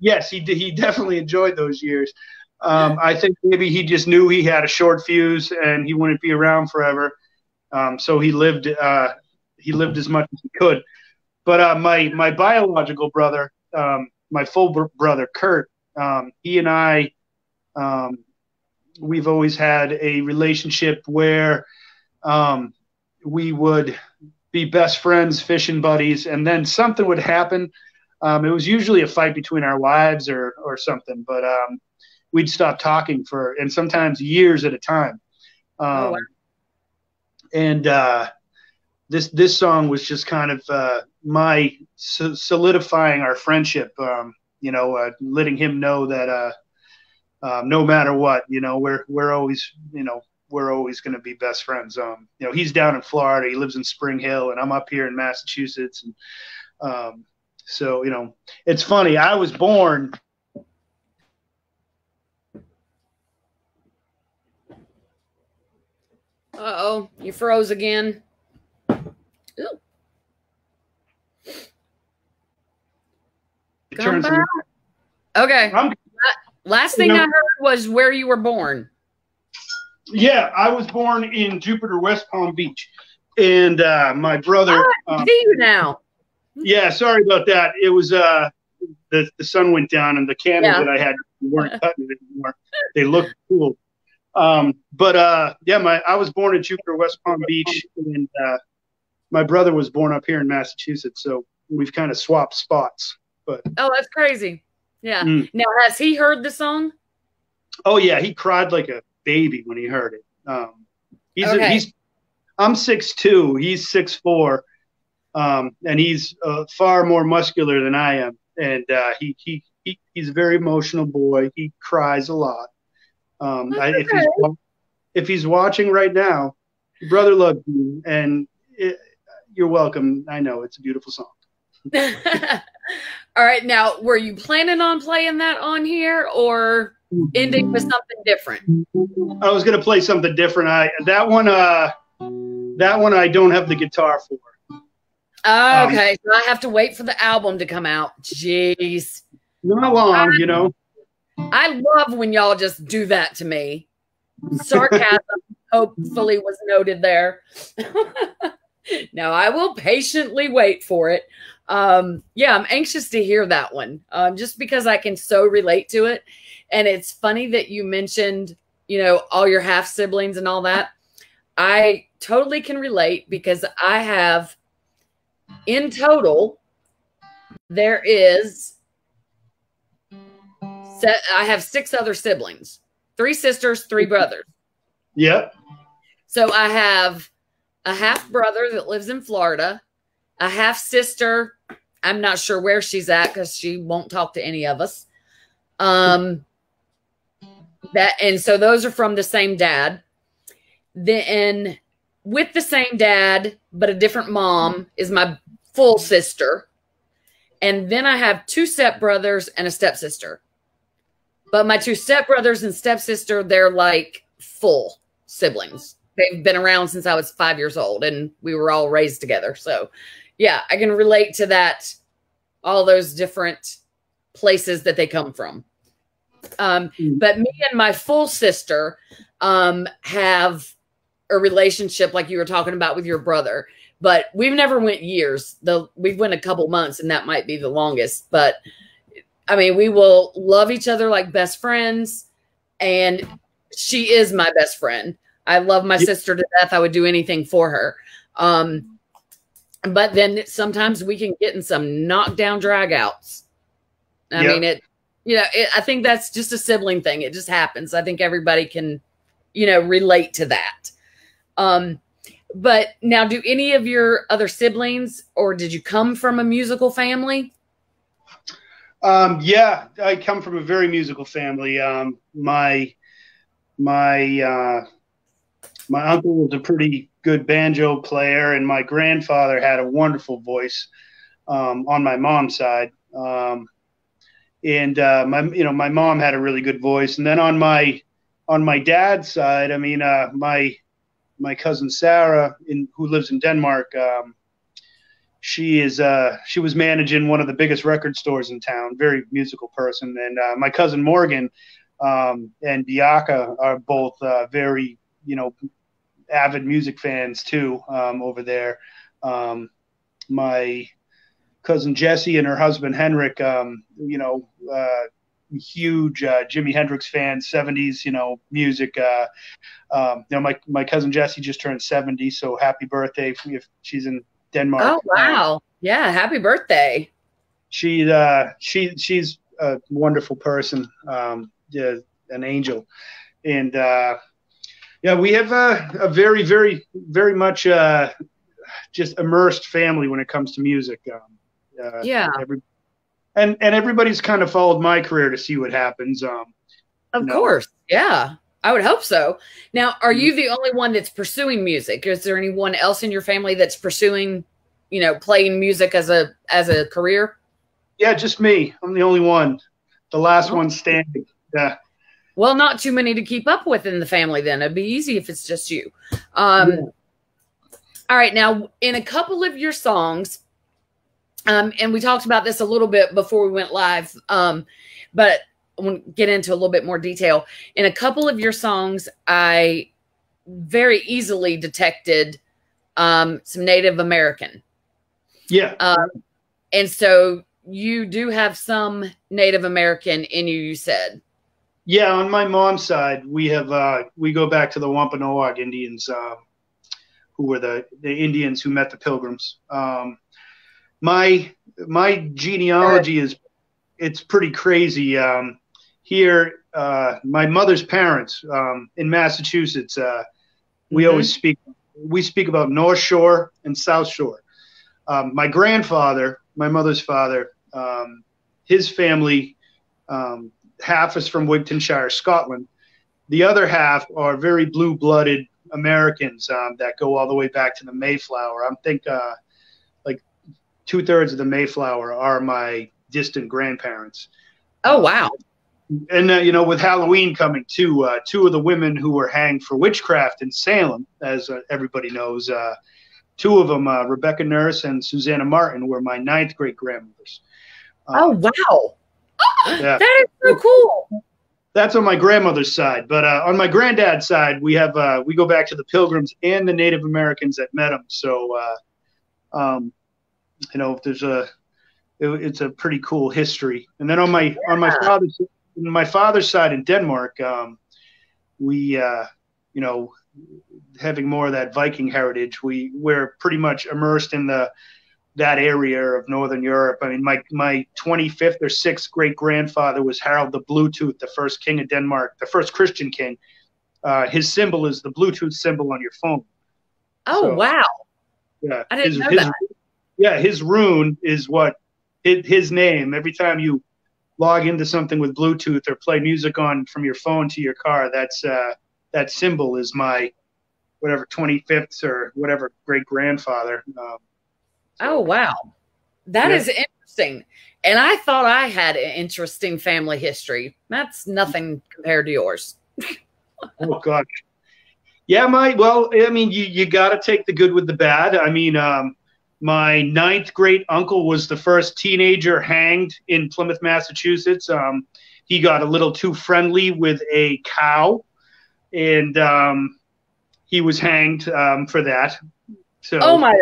yes, he did. He definitely enjoyed those years. Um, I think maybe he just knew he had a short fuse and he wouldn't be around forever. Um, so he lived. Uh, he lived as much as he could. But uh, my my biological brother, um, my full br- brother Kurt, um, he and I, um, we've always had a relationship where um, we would be best friends, fishing buddies, and then something would happen. Um, it was usually a fight between our wives or or something, but um, we'd stop talking for and sometimes years at a time. Um, Oh, wow. And uh, this this song was just kind of uh, my so- solidifying our friendship. Um, you know, uh, letting him know that uh, um, no matter what, you know, we're we're always you know we're always going to be best friends. Um, you know, he's down in Florida, he lives in Spring Hill, and I'm up here in Massachusetts, and um, so you know, it's funny. I was born Uh oh, you froze again. Ooh, come back. Okay. I'm Last thing You know- I heard was where you were born. Yeah, I was born in Jupiter, West Palm Beach, and uh, my brother. I Um, see you now. yeah, sorry about that. It was uh, the the sun went down, and the candles Yeah. that I had weren't cutting it anymore. They looked cool. Um, but uh, yeah, my I was born in Jupiter, West Palm Beach, and uh, my brother was born up here in Massachusetts. So we've kind of swapped spots. But Oh, that's crazy. Yeah. Mm. Now, has he heard the song? oh yeah, he cried like a baby when he heard it. Um, he's Okay. he's I'm six two. He's six four, um, and he's uh, far more muscular than I am. And uh, he, he he he's a very emotional boy. He cries a lot. Um, I, if he's if he's watching right now, brother loves you, and it, you're welcome. I know it's a beautiful song. All right, now were you planning on playing that on here or ending with something different? I was gonna play something different. I that one, uh, that one I don't have the guitar for. Okay, um, so I have to wait for the album to come out. Jeez. Not long, I, you know. I love when y'all just do that to me. Sarcasm hopefully was noted there. no, I will patiently wait for it. Um, yeah, I'm anxious to hear that one um, just because I can so relate to it. And it's funny that you mentioned, you know, all your half siblings and all that. I totally can relate because I have in total, there is set, I have six other siblings, three sisters, three brothers. Yep. So I have a half brother that lives in Florida, a half sister. I'm not sure where she's at because she won't talk to any of us. Um, that and so those are from the same dad. Then with the same dad but a different mom is my full sister. And then I have two stepbrothers and a stepsister. But my two stepbrothers and stepsister, they're like full siblings. They've been around since I was five years old and we were all raised together. So, yeah, I can relate to that, all those different places that they come from. Um, hmm. but me and my full sister um, have a relationship like you were talking about with your brother but we've never went years. The we've went a couple months, and that might be the longest. But I mean, we will love each other like best friends, and she is my best friend. I love my yep. sister to death. I would do anything for her. Um, but then sometimes we can get in some knockdown dragouts. I yep. mean, it, you know, it, I think that's just a sibling thing. It just happens. I think everybody can, you know, relate to that. Um, but now, do any of your other siblings, or did you come from a musical family? Um, yeah, I come from a very musical family. Um, my my uh, my uncle was a pretty good banjo player, and my grandfather had a wonderful voice um, on my mom's side. Um, and uh, my you know my mom had a really good voice, and then on my on my dad's side, I mean, uh, my my cousin Sarah, in, who lives in Denmark, um, she is uh, she was managing one of the biggest record stores in town. Very musical person, and uh, my cousin Morgan um, and Bianca are both uh, very you know avid music fans too um, over there. Um, my cousin Jessie and her husband Henrik, um, you know, uh, huge uh, Jimi Hendrix fan, 70s, you know, music. Uh, um, you know, my, my cousin Jessie just turned 70, so happy birthday if she's in Denmark. Oh, wow. Um, yeah, happy birthday. She, uh, she, she's a wonderful person, um, yeah, an angel. And, uh, yeah, we have a, a very, very, very much uh, just immersed family when it comes to music. Um, uh, yeah. Every, and and everybody's kind of followed my career to see what happens. Um, of you know. course, yeah, I would hope so. Now, are you the only one that's pursuing music? Is there anyone else in your family that's pursuing, you know, playing music as a as a career? Yeah, just me. I'm the only one, the last oh. one standing. Yeah. Well, not too many to keep up with in the family. Then it'd be easy if it's just you. Um, yeah. All right, now in a couple of your songs, um, and we talked about this a little bit before we went live, um, but I want to get into a little bit more detail. In a couple of your songs, I very easily detected um, some Native American. Yeah. Um, and so you do have some Native American in you, you said. Yeah, on my mom's side, we have uh, we go back to the Wampanoag Indians, uh, who were the, the Indians who met the Pilgrims. Um, my my genealogy is it's pretty crazy. Um, here, uh, my mother's parents um, in Massachusetts, uh, we mm-hmm. always speak we speak about North Shore and South Shore. Um, my grandfather, my mother's father, um, his family, um, half is from Wigtownshire, Scotland. The other half are very blue blooded Americans um, that go all the way back to the Mayflower. I'm think uh, like two thirds of the Mayflower are my distant grandparents. Oh wow! And uh, you know, with Halloween coming too, uh, two of the women who were hanged for witchcraft in Salem, as uh, everybody knows, uh, two of them, uh, Rebecca Nurse and Susanna Martin, were my ninth great grandmothers. oh wow! Yeah. That is so cool that's on my grandmother's side. But uh, on my granddad's side, we have uh, we go back to the Pilgrims and the Native Americans that met them. So, uh, um, you know, there's a it, it's a pretty cool history. And then on my yeah. on my father's my father's side in Denmark, um, we uh, you know having more of that Viking heritage, we we're pretty much immersed in the that area of Northern Europe. I mean, my my 25th or 6th great grandfather was Harald the Bluetooth, the first king of Denmark, the first Christian king. Uh, his symbol is the Bluetooth symbol on your phone. Oh so, wow! Yeah, I didn't his, know his, that. Yeah, his rune is what his, his name. Every time you log into something with Bluetooth or play music on from your phone to your car, that's uh, that symbol is my whatever 25th or whatever great grandfather. Um, Oh wow, that yeah. is interesting. And I thought I had an interesting family history. That's nothing compared to yours. oh gosh. Yeah, my well, I mean, you you got to take the good with the bad. I mean, um, my ninth great uncle was the first teenager hanged in Plymouth, Massachusetts. Um, he got a little too friendly with a cow, and um, he was hanged um, for that. So, oh my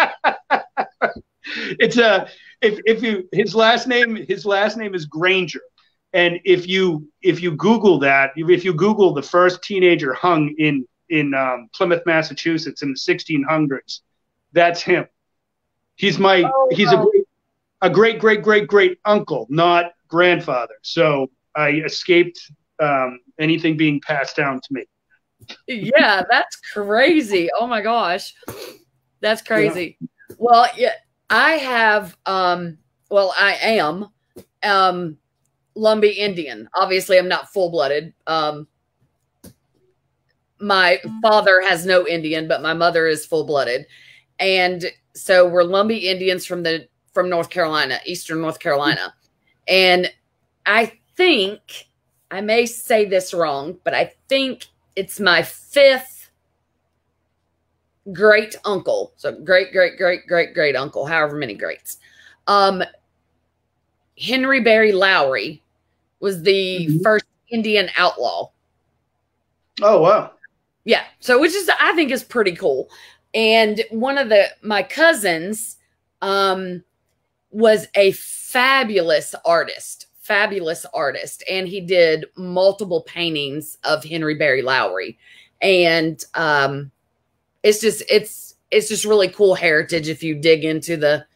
god! it's a if if you his last name his last name is Granger, and if you if you Google that if you Google the first teenager hung in in um, Plymouth, Massachusetts in the 1600s, that's him. He's my oh, he's a great, a great great great great uncle, not grandfather. So I escaped um, anything being passed down to me. yeah, that's crazy. Oh my gosh. That's crazy. Yeah. Well, yeah, I have um well, I am um Lumbee Indian. Obviously, I'm not full-blooded. Um my father has no Indian, but my mother is full-blooded. And so we're Lumbee Indians from the from North Carolina, Eastern North Carolina. And I think I may say this wrong, but I think it's my fifth great uncle, so great, great, great, great, great uncle, however many greats. Um, Henry Berry Lowry was the mm-hmm. first Indian outlaw. Oh wow! Yeah, so which is I think is pretty cool. And one of the my cousins um, was a fabulous artist, fabulous artist, and he did multiple paintings of Henry Berry Lowry, and um, it's just it's it's just really cool heritage if you dig into the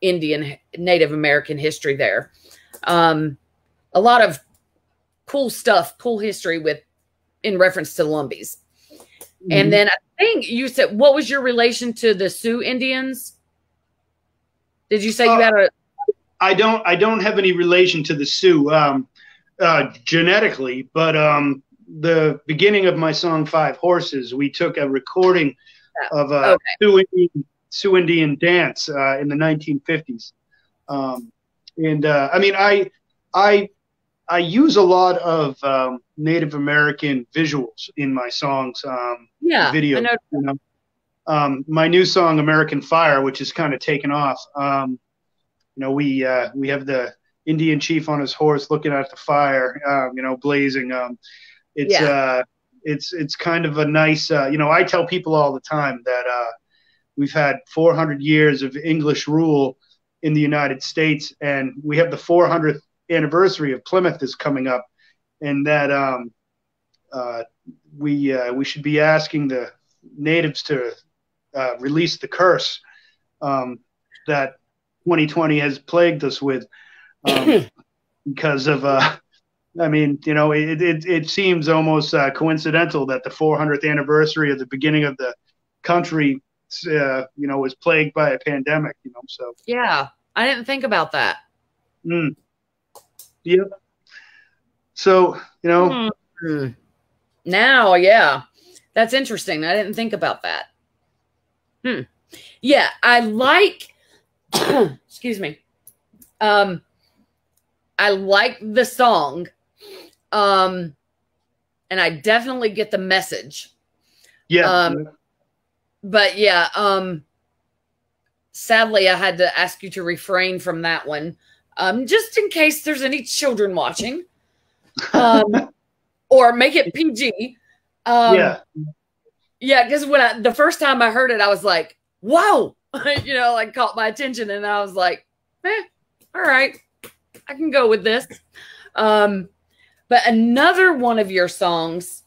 Indian Native American history there. Um, a lot of cool stuff, cool history with in reference to Lumbees. Mm-hmm. And then I think you said, what was your relation to the Sioux Indians? Did you say uh, you had a? I don't. I don't have any relation to the Sioux um, uh, genetically, but um, the beginning of my song Five Horses, we took a recording of a okay. Sioux, Indian, Sioux Indian dance uh, in the 1950s. Um, and uh, I mean, I I I use a lot of um, Native American visuals in my songs. Um, yeah, video. You know? Um, my new song "American Fire," which is kind of taken off. Um, you know, we uh, we have the Indian chief on his horse looking at the fire, um, you know, blazing. Um, it's yeah. uh, it's it's kind of a nice uh, you know i tell people all the time that uh, we've had 400 years of english rule in the united states and we have the 400th anniversary of plymouth is coming up and that um, uh, we uh, we should be asking the natives to uh, release the curse um, that 2020 has plagued us with um, because of uh, I mean, you know, it it, it seems almost uh, coincidental that the 400th anniversary of the beginning of the country, uh, you know, was plagued by a pandemic. You know, so yeah, I didn't think about that. Mm. Yep. So you know, mm-hmm. now, yeah, That's interesting. I didn't think about that. Hmm. Yeah, I like excuse me. Um I like the song. Um and I definitely get the message. Yeah. Um but yeah, um sadly I had to ask you to refrain from that one. Um just in case there's any children watching. Um or make it PG. Um yeah. Yeah, because when I the first time I heard it, I was like, "Whoa!" you know, like caught my attention, and I was like, "Eh, all right, I can go with this." Um, but another one of your songs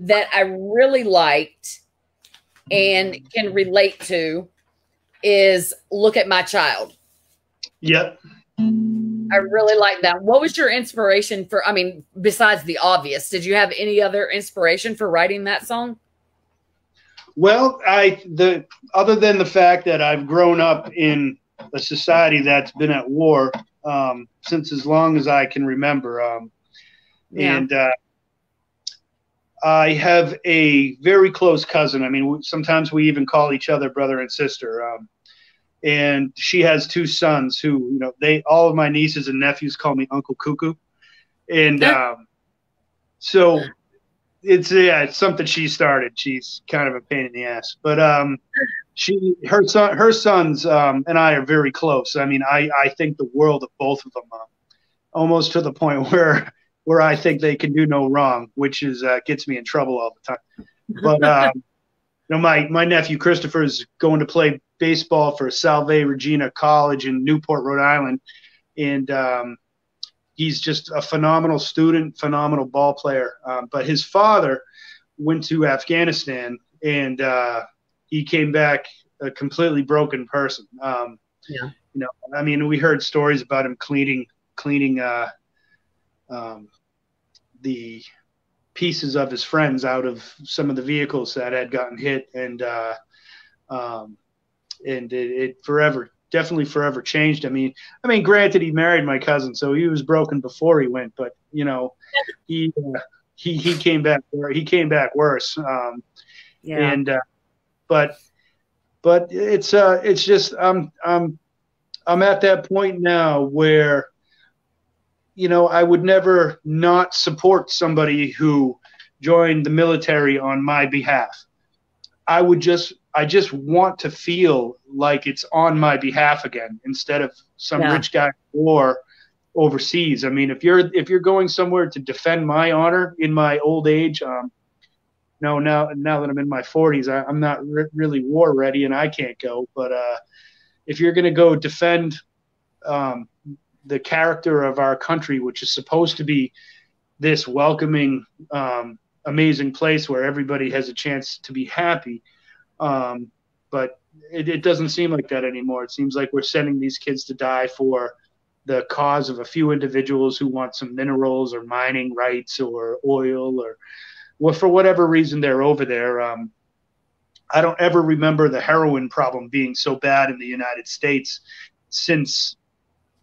that I really liked and can relate to is "Look at My Child." Yep. I really like that. What was your inspiration for? I mean, besides the obvious, did you have any other inspiration for writing that song? Well, I the other than the fact that I've grown up in a society that's been at war um, since as long as I can remember, um, Yeah. and uh, I have a very close cousin. I mean, sometimes we even call each other brother and sister. Um, and she has two sons who, you know, they all of my nieces and nephews call me Uncle Cuckoo, and um, so it's yeah, it's something she started. She's kind of a pain in the ass, but um, she her son her sons um, and I are very close. I mean, I I think the world of both of them, um, almost to the point where where I think they can do no wrong, which is uh, gets me in trouble all the time. But um, know, my my nephew Christopher is going to play baseball for Salve Regina College in Newport, Rhode Island, and um, he's just a phenomenal student, phenomenal ball player. Um, but his father went to Afghanistan, and uh, he came back a completely broken person. Um, Yeah. You know, I mean, we heard stories about him cleaning cleaning uh, um, the pieces of his friends out of some of the vehicles that had gotten hit, and uh, um, and it, it forever, definitely forever changed. I mean, I mean, granted, he married my cousin, so he was broken before he went, but you know, he uh, he he came back he came back worse. Um, Yeah. and uh, but but it's uh it's just I'm I'm I'm at that point now where you know I would never not support somebody who joined the military on my behalf. I would just I just want to feel like it's on my behalf again instead of some Yeah. rich guy war overseas. I mean, if you're if you're going somewhere to defend my honor in my old age, um, no, now now that I'm in my 40s, I, I'm not re- really war ready and I can't go. But uh, if you're going to go defend um, the character of our country, which is supposed to be this welcoming, um, amazing place where everybody has a chance to be happy, um, but it, it doesn't seem like that anymore. It seems like we're sending these kids to die for the cause of a few individuals who want some minerals or mining rights or oil or well, for whatever reason they're over there. Um, I don't ever remember the heroin problem being so bad in the United States since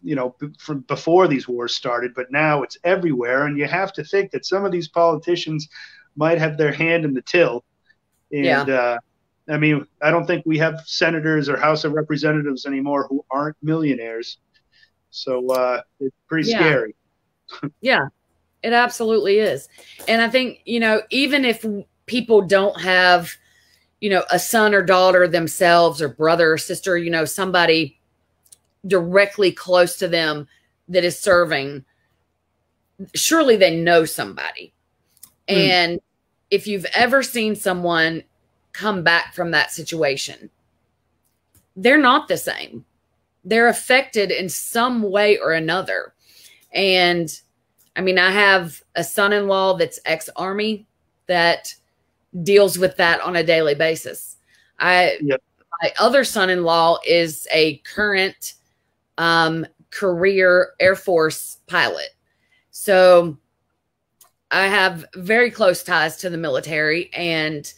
you know b- from before these wars started, but now it's everywhere, and you have to think that some of these politicians might have their hand in the till. And Yeah. uh, I mean, I don't think we have senators or House of Representatives anymore who aren't millionaires. So uh, it's pretty Yeah. scary. Yeah, it absolutely is. And I think, you know, even if people don't have, you know, a son or daughter themselves or brother or sister, you know, somebody directly close to them that is serving, surely they know somebody. Hmm. And if you've ever seen someone come back from that situation, they're not the same. They're affected in some way or another. And I mean, I have a son in law that's ex army that deals with that on a daily basis. I, Yep. my other son in law is a current um, career Air Force pilot. So I have very close ties to the military. And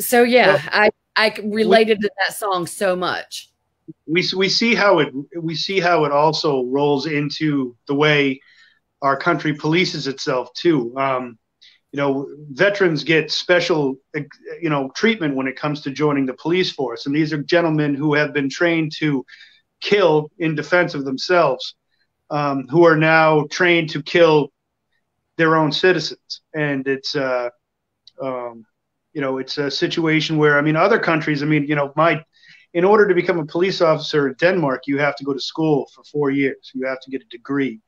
so, yeah, Well, I, I related to that song so much. we we see how it we see how it also rolls into the way our country polices itself too. Um, you know, veterans get special, you know, treatment when it comes to joining the police force. And these are gentlemen who have been trained to kill in defense of themselves, um, who are now trained to kill their own citizens. And it's, uh, um, you know, it's a situation where, I mean, other countries, I mean, you know, my, in order to become a police officer in Denmark, you have to go to school for four years. You have to get a degree.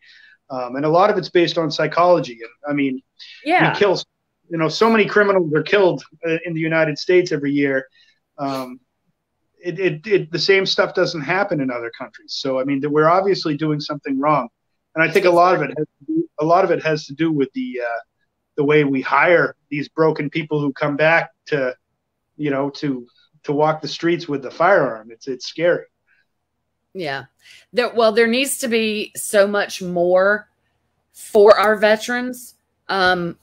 Um, and a lot of it's based on psychology. And I mean, yeah, we kill, you know, so many criminals are killed uh, in the United States every year. Um, it, it, it, the same stuff doesn't happen in other countries. So I mean, we're obviously doing something wrong, and I think a lot of it has do, a lot of it has to do with the uh, the way we hire these broken people who come back to, you know, to to walk the streets with the firearm. It's it's scary. Yeah. There, well, there needs to be so much more for our veterans. Um,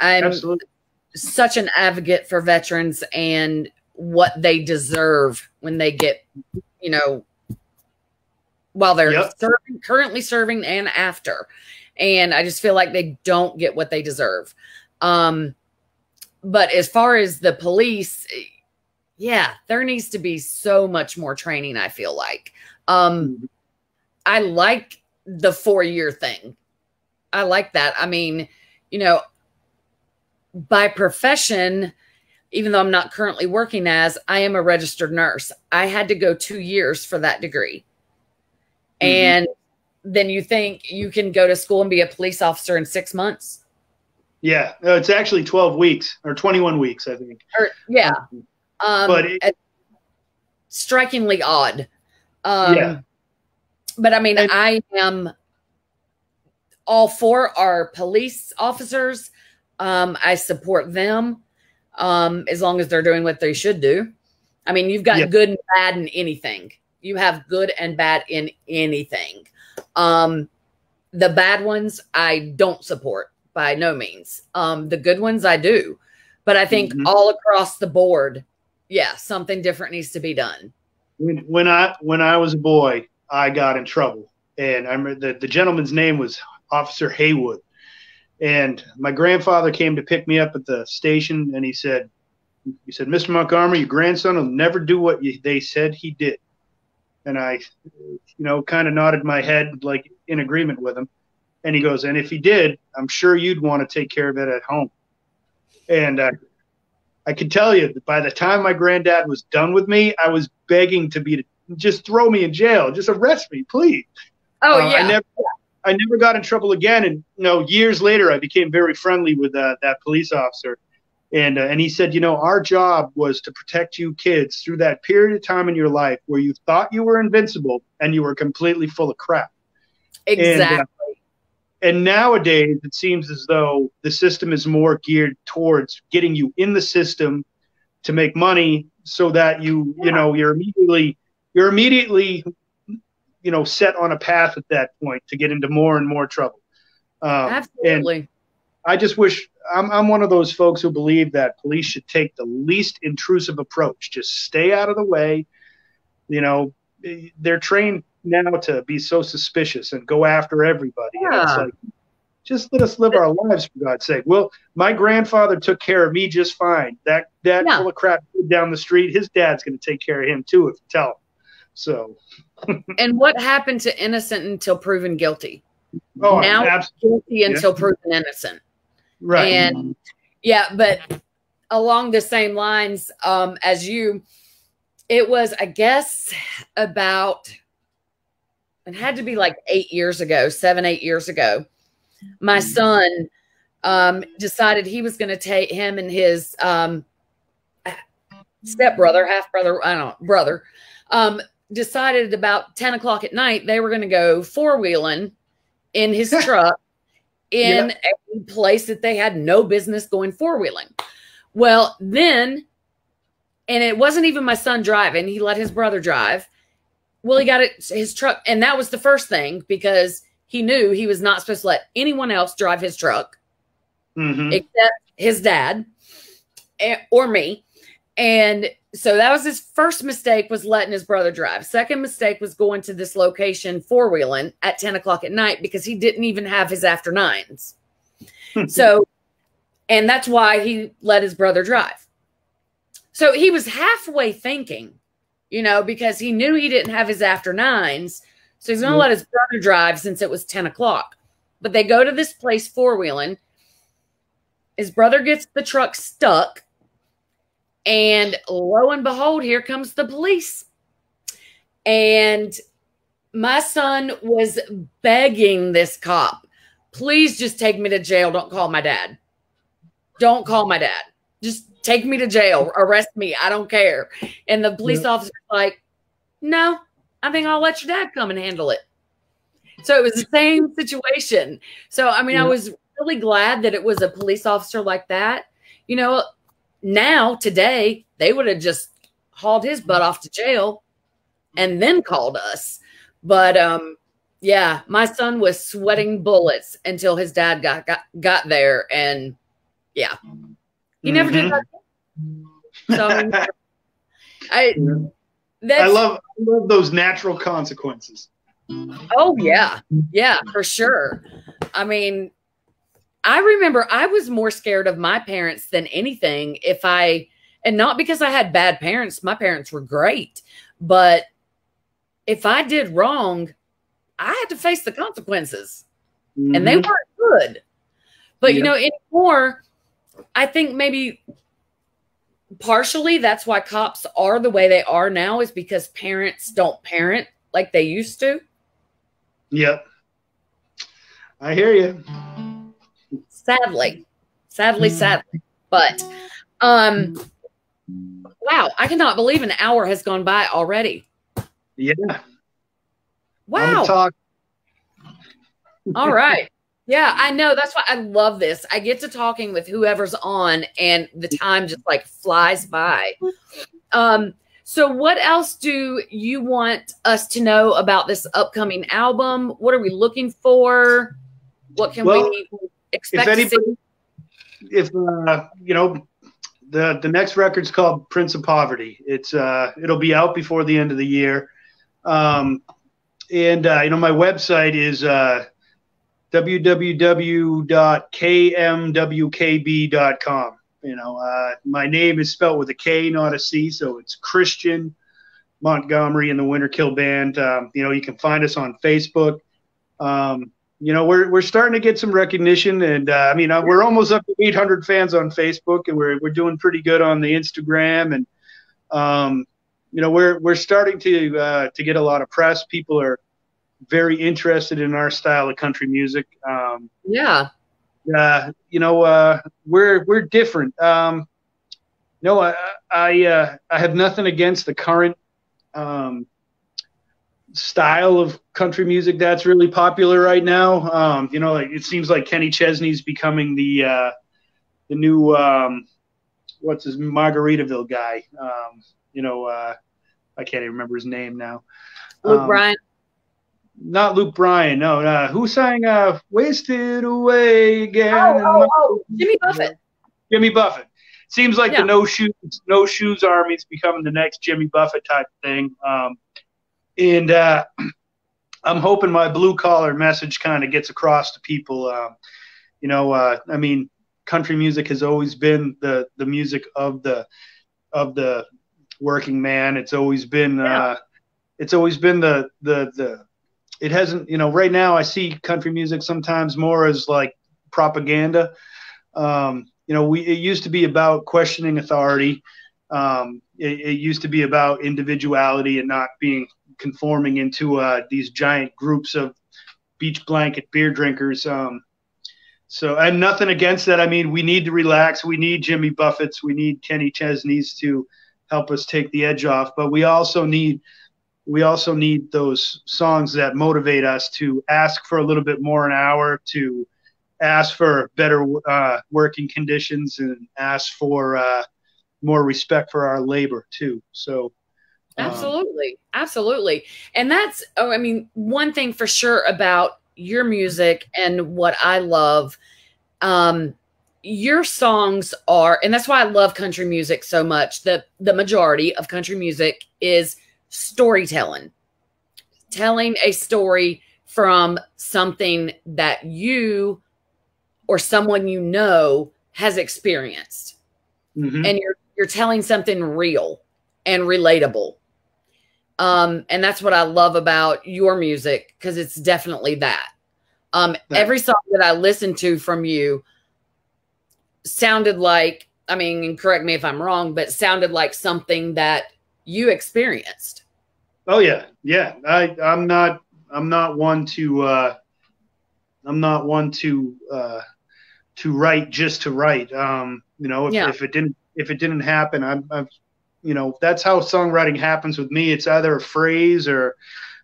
I'm Absolutely. such an advocate for veterans and what they deserve when they get, you know, while they're yep. serving, currently serving and after. And I just feel like they don't get what they deserve. Um, but as far as the police, yeah, there needs to be so much more training, I feel like. Um, mm-hmm. I like the four year thing. I like that. I mean, you know, by profession, even though I'm not currently working as, I am a registered nurse. I had to go two years for that degree. Mm-hmm. And then you think you can go to school and be a police officer in six months? Yeah, no, it's actually 12 weeks or 21 weeks, I think. Or, yeah. Um, but it, strikingly odd. Um, yeah. But I mean, and, I am all for our police officers. Um, I support them um, as long as they're doing what they should do. I mean, you've got yeah. good and bad in anything. You have good and bad in anything. Um, the bad ones I don't support by no means. Um, the good ones I do. But I think mm-hmm. all across the board, yeah, something different needs to be done when, when I when I was a boy, I got in trouble, and I remember the, the gentleman's name was Officer Haywood, and my grandfather came to pick me up at the station, and he said, he said, Mr. Montgomery, your grandson will never do what you, they said he did, and I, you know, kind of nodded my head like in agreement with him, and he goes, and if he did, I'm sure you'd want to take care of it at home, and. I can tell you that by the time my granddad was done with me, I was begging to be just throw me in jail, just arrest me, please. Oh uh, yeah. I never, I never got in trouble again, and you know, years later, I became very friendly with uh, that police officer, and uh, and he said, you know, our job was to protect you kids through that period of time in your life where you thought you were invincible and you were completely full of crap. Exactly. And, uh, and nowadays, it seems as though the system is more geared towards getting you in the system to make money, so that you, yeah. you know, you're immediately, you're immediately, you know, set on a path at that point to get into more and more trouble. Um, Absolutely. I just wish I'm, I'm one of those folks who believe that police should take the least intrusive approach. Just stay out of the way. You know, they're trained now to be so suspicious and go after everybody. Yeah. it's like, just let us live our lives for God's sake. Well, my grandfather took care of me just fine. That that yeah. full of crap down the street, his dad's going to take care of him too if you tell him. So. and what happened to innocent until proven guilty? Oh, now absolutely. guilty until yeah. proven innocent. Right. And yeah, but along the same lines um, as you, it was, I guess, about it had to be like eight years ago, seven, eight years ago. My mm-hmm. son um, decided he was going to take him and his um, stepbrother, half brother, I don't know, brother, um, decided about 10 o'clock at night they were going to go four wheeling in his truck in yep. a place that they had no business going four wheeling. Well, then, and it wasn't even my son driving, he let his brother drive. Well, he got it, his truck, and that was the first thing because he knew he was not supposed to let anyone else drive his truck mm-hmm. except his dad eh, or me. And so that was his first mistake was letting his brother drive. Second mistake was going to this location four wheeling at 10 o'clock at night because he didn't even have his after nines. so And that's why he let his brother drive. So he was halfway thinking, you know, because he knew he didn't have his after nines. So he's going to mm-hmm. let his brother drive since it was 10 o'clock. But they go to this place four wheeling. His brother gets the truck stuck. And lo and behold, here comes the police. And my son was begging this cop, please just take me to jail. Don't call my dad. Don't call my dad. Just take me to jail. Arrest me. I don't care. And the police yeah. officer's like, no, I think I'll let your dad come and handle it. So it was the same situation. So, I mean. I was really glad that it was a police officer like that. You know, now, today, they would have just hauled his butt off to jail and then called us. But um, yeah, my son was sweating bullets until his dad got got, got there, and yeah, he never mm-hmm. did that. So I, I love I love those natural consequences. Oh yeah, yeah, for sure. I mean, I remember I was more scared of my parents than anything. If I, and not because I had bad parents, my parents were great, but if I did wrong, I had to face the consequences, mm-hmm. and they mm-hmm. weren't good. But you know, anymore, I think maybe partially that's why cops are the way they are now is because parents don't parent like they used to. Yep. I hear you. Sadly. Sadly, mm-hmm. sadly. But um wow, I cannot believe an hour has gone by already. Yeah. Wow. Talk. All right. Yeah, I know. That's why I love this. I get to talking with whoever's on, and the time just like flies by. Um, so, what else do you want us to know about this upcoming album? What are we looking for? What can well, we expect? If anybody, if uh, you know, the the next record's called Prince of Poverty. It's uh, it'll be out before the end of the year. Um, and uh, you know, my website is uh, www.kmwkb.com. You know, uh, my name is spelled with a K, not a C, so it's Kristian Montgomery and the Winterkill Band. Um, you know, you can find us on Facebook. Um, you know, we're we're starting to get some recognition, and uh, I mean, uh, we're almost up to 800 fans on Facebook, and we're we're doing pretty good on the Instagram, and um, you know, we're we're starting to uh, to get a lot of press. People are very interested in our style of country music. Um, yeah. Uh, you know, uh, we're we're different. Um, no, I I, uh, I have nothing against the current um, style of country music that's really popular right now. Um, you know, like, it seems like Kenny Chesney's becoming the uh, the new um, what's his Margaritaville guy. Um, you know, uh, I can't even remember his name now. Luke um, Bryan not Luke Bryan. No, no. Who sang uh, "Wasted Away" again? Oh, oh, oh, Jimmy Buffett. Jimmy Buffett. Seems like yeah. the no shoes, no shoes army is becoming the next Jimmy Buffett type thing. Um, and uh, I'm hoping my blue collar message kind of gets across to people. Um, you know, uh, I mean, country music has always been the the music of the of the working man. It's always been yeah. uh, it's always been the the the it hasn't you know right now i see country music sometimes more as like propaganda um, you know we it used to be about questioning authority um, it, it, used to be about individuality and not being conforming into uh, these giant groups of beach blanket beer drinkers um, so i'm nothing against that i mean we need to relax we need jimmy buffett's we need kenny chesney's to help us take the edge off but we also need we also need those songs that motivate us to ask for a little bit more an hour, to ask for better uh, working conditions, and ask for uh, more respect for our labor too. So. Um, absolutely, absolutely, and that's oh, I mean, one thing for sure about your music and what I love. Um, your songs are and that's why I love country music so much. The the majority of country music is storytelling, telling a story from something that you or someone you know has experienced Mhm. and you're you're telling something real and relatable um and that's what i love about your music because it's definitely that um every song that i listened to from you sounded like i mean and correct me if i'm wrong but sounded like something that you experienced Oh yeah, yeah. I I'm not I'm not one to uh, I'm not one to uh, to write just to write. Um, you know, if, Yeah. if it didn't if it didn't happen, I'm, I'm you know that's how songwriting happens with me. It's either a phrase or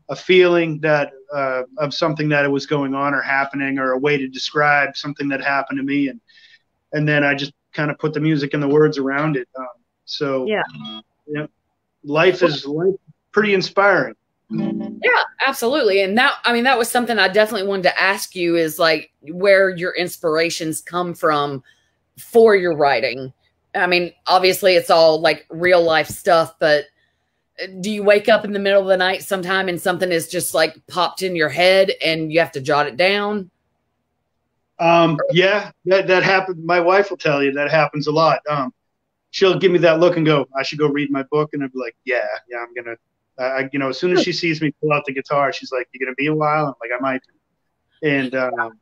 a feeling that uh, of something that was going on or happening, or a way to describe something that happened to me, and and then I just kind of put the music and the words around it. Um, so Yeah. yeah, life is life pretty inspiring. Yeah, absolutely. And that, I mean, that was something I definitely wanted to ask you is like where your inspirations come from for your writing. I mean, obviously it's all like real life stuff, but uh, do you wake up in the middle of the night sometime and something is just like popped in your head and you have to jot it down? Um, yeah, that that happened. My wife will tell you that happens a lot. Um, she'll give me that look and go, "I should go read my book," and I'd be like, "Yeah, yeah, I'm gonna." I, you know, as soon as she sees me pull out the guitar, she's like, you're gonna be a while?" I'm like, "I might." And um,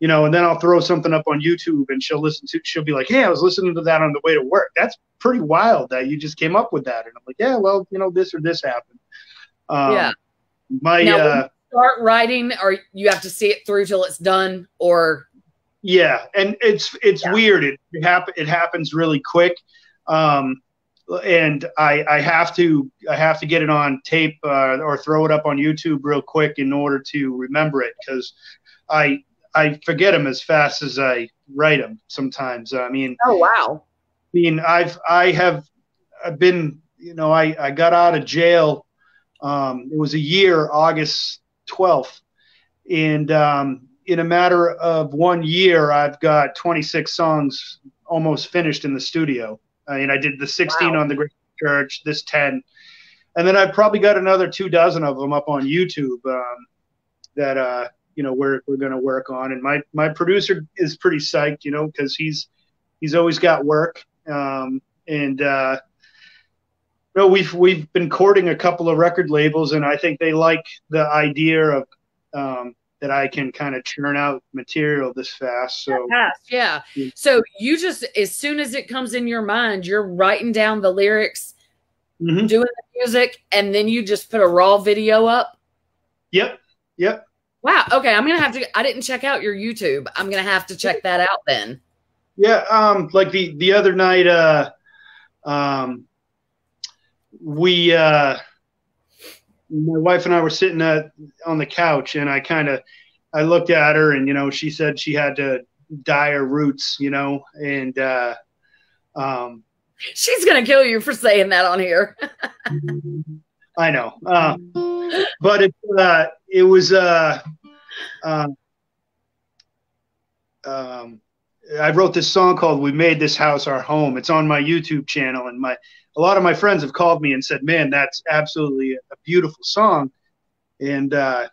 you know, and then I'll throw something up on YouTube, and she'll listen to. She'll be like, "Hey, I was listening to that on the way to work. That's pretty wild that you just came up with that." And I'm like, "Yeah, well, you know, this or this happened." Um, Yeah. My Now, uh, Start writing or you have to see it through till it's done or Yeah, and it's it's Yeah. weird. It it, it happens really quick, um, and I I have to I have to get it on tape uh, or throw it up on YouTube real quick in order to remember it because I I forget them as fast as I write them sometimes. I mean, oh wow. I mean I've I have I've been you know I I got out of jail. Um, it was a year, August twelfth, and um, in a matter of one year, I've got 26 songs almost finished in the studio. I mean, I did the 16 Wow. on the Great Church, this 10, and then I've probably got another two dozen of them up on YouTube um, that uh, you know we're we're going to work on. And my my producer is pretty psyched, you know, because he's he's always got work, um, and uh, no, we've we've been courting a couple of record labels, and I think they like the idea of um, that I can kind of churn out material this fast. So yeah. Yeah. So you just as soon as it comes in your mind, you're writing down the lyrics, Mhm. doing the music, and then you just put a raw video up. yep, yep. Wow. Okay, I'm gonna have to. I didn't check out your YouTube. I'm gonna have to check that out then. Yeah, um, like the the other night, uh, um, we, uh, my wife and I were sitting at, on the couch, and I kind of, I looked at her, and you know, she said she had to dye her roots, you know, and uh, um, She's gonna kill you for saying that on here. I know, uh, but it uh, it was uh, uh, um, I wrote this song called "We Made This House Our Home." It's on my YouTube channel, and my a lot of my friends have called me and said, "Man, that's absolutely a beautiful song," and uh,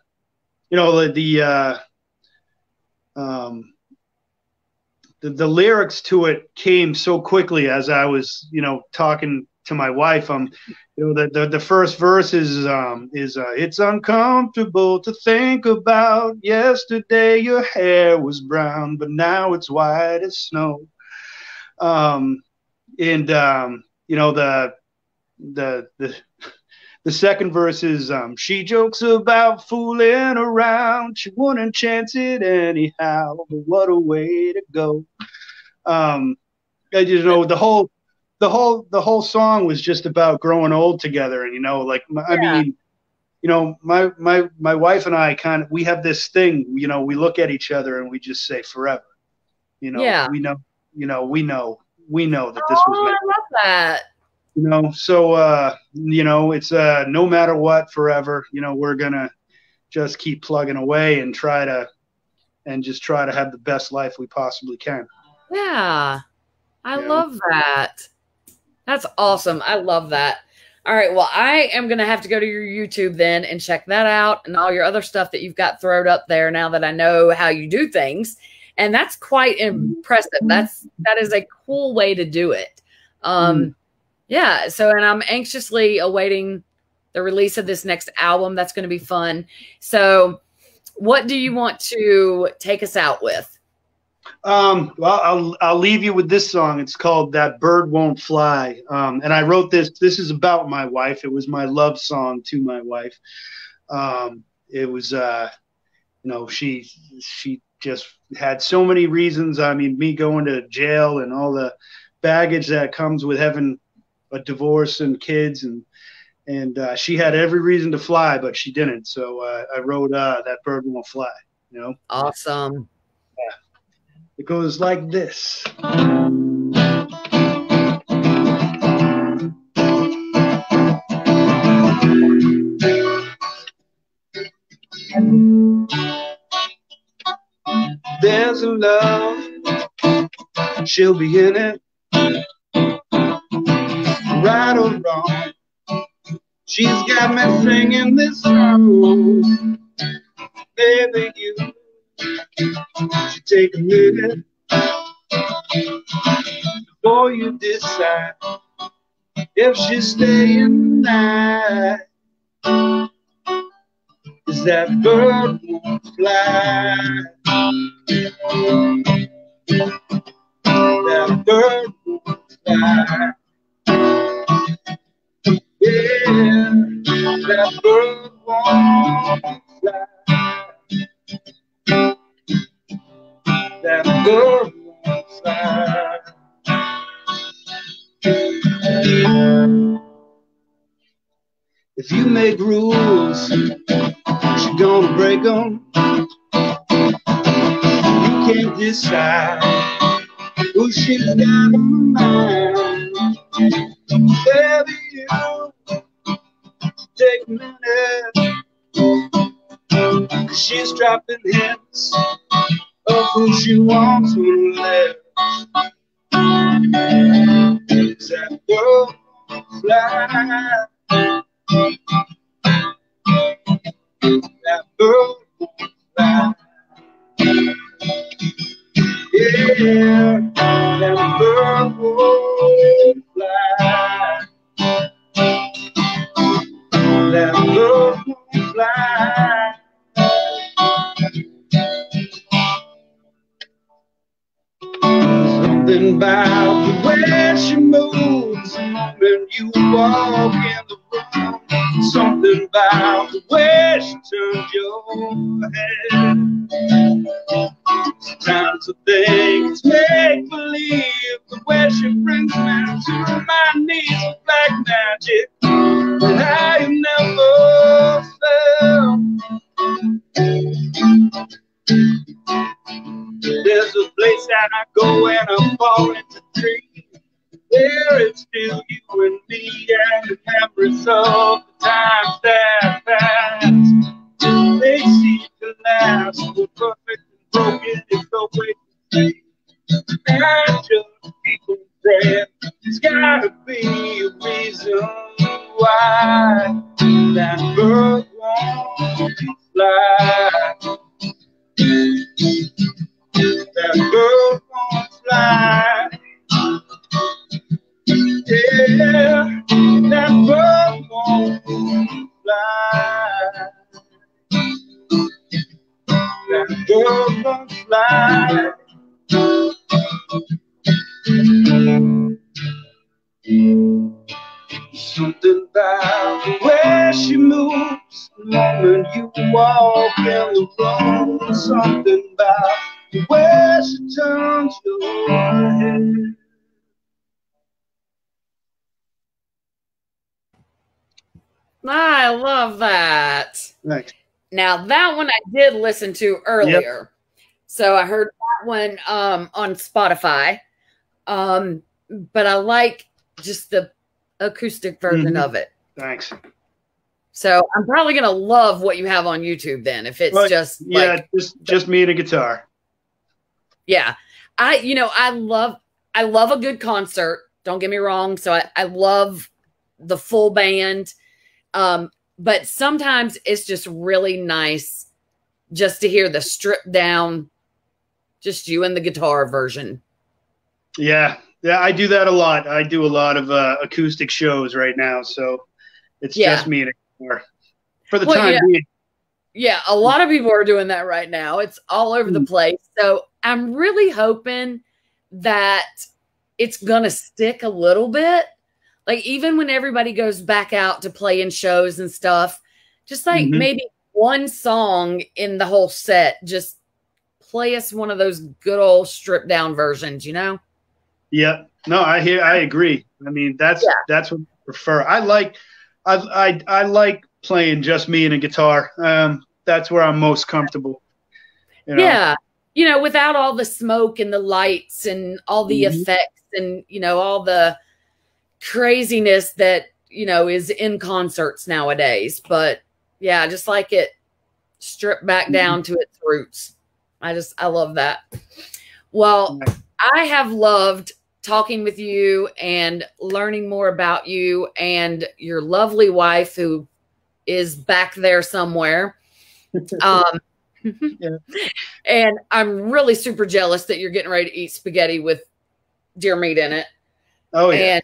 you know the, the uh, um, the, the lyrics to it came so quickly as I was, you know, talking to my wife. Um, you know, the, the, the first verse is, um, is uh, it's uncomfortable to think about. Yesterday your hair was brown, but now it's white as snow. Um, and um, you know the the the the second verse is um, she jokes about fooling around. She wouldn't chance it anyhow. But what a way to go! Um, you know the whole the whole the whole song was just about growing old together, and you know, like my- I mean, you know, my my my wife and I kind of we have this thing. You know, we look at each other and we just say forever. You know, Yeah. we know. You know, we know. We know that this was oh, meant I love that. you know so uh you know it's uh no matter what forever you know we're gonna just keep plugging away and try to and just try to have the best life we possibly can Yeah, I Yeah. love that. That's awesome. I love that. All right. Well, I am going to have to go to your YouTube then and check that out and all your other stuff that you've got thrown up there now that I know how you do things. and that's quite impressive. That's that is a cool way to do it. Um, mm. yeah. So, and I'm anxiously awaiting the release of this next album. That's going to be fun. So, what do you want to take us out with? Um, well, I'll I'll leave you with this song. It's called "That Bird Won't Fly," um, and I wrote this. This is about my wife. It was my love song to my wife. Um, it was, uh, you know, she she just had so many reasons. I mean, me going to jail and all the baggage that comes with having a divorce and kids, and and uh, she had every reason to fly, but she didn't. So uh, I wrote uh, "That Bird Won't Fly." You know, awesome. It goes like this. There's a love, she'll be in it, right or wrong. She's got me singing this song, baby, you take a minute before you decide if she's staying night. Cause that bird won't fly. That bird won't fly. Yeah, that bird won't fly. That won't. If you make rules, you're gonna break them. You can't decide who she's got in mind. Baby, you take a minute. She's dropping hints of who she wants to live. Is that girl fly? That bird fly. Yeah, that will fly. Something about the way she moves when you walk in the room. Something about the way she turns your head. Sometimes I think it's make believe the way she brings me to my knees like magic. And I have never felt. There's a place that I go and I'm falling into dream. There is still you and me and the memories one I did listen to earlier. Yep. So I heard that one um, on Spotify. Um, but I like just the acoustic version mm-hmm. of it. Thanks. So I'm probably gonna love what you have on YouTube then, if it's well, just yeah, like, just just me and a guitar. Yeah, I you know I love I love a good concert. Don't get me wrong. So I, I love the full band, um, but sometimes it's just really nice just to hear the stripped down just you and the guitar version. Yeah, yeah, I do that a lot. I do a lot of uh, acoustic shows right now, so it's Yeah. just me and a guitar for the Well, time yeah. being. Yeah, a lot of people are doing that right now. It's all over the Mm. place. So I'm really hoping that it's going to stick a little bit. Like, even when everybody goes back out to play in shows and stuff, just like Mhm. maybe one song in the whole set, just play us one of those good old stripped down versions, you know? Yeah, no, I hear, I agree. I mean, that's Yeah. that's what I prefer. I like, I, I, I like playing just me and a guitar. Um, that's where I'm most comfortable. You know? Yeah. You know, without all the smoke and the lights and all the Mhm. effects and, you know, all the craziness that, you know, is in concerts nowadays. But yeah, just like it stripped back down to its roots. I just, I love that. Well, I have loved talking with you and learning more about you and your lovely wife who is back there somewhere. Um, Yeah. And I'm really super jealous that you're getting ready to eat spaghetti with deer meat in it. Oh yeah. And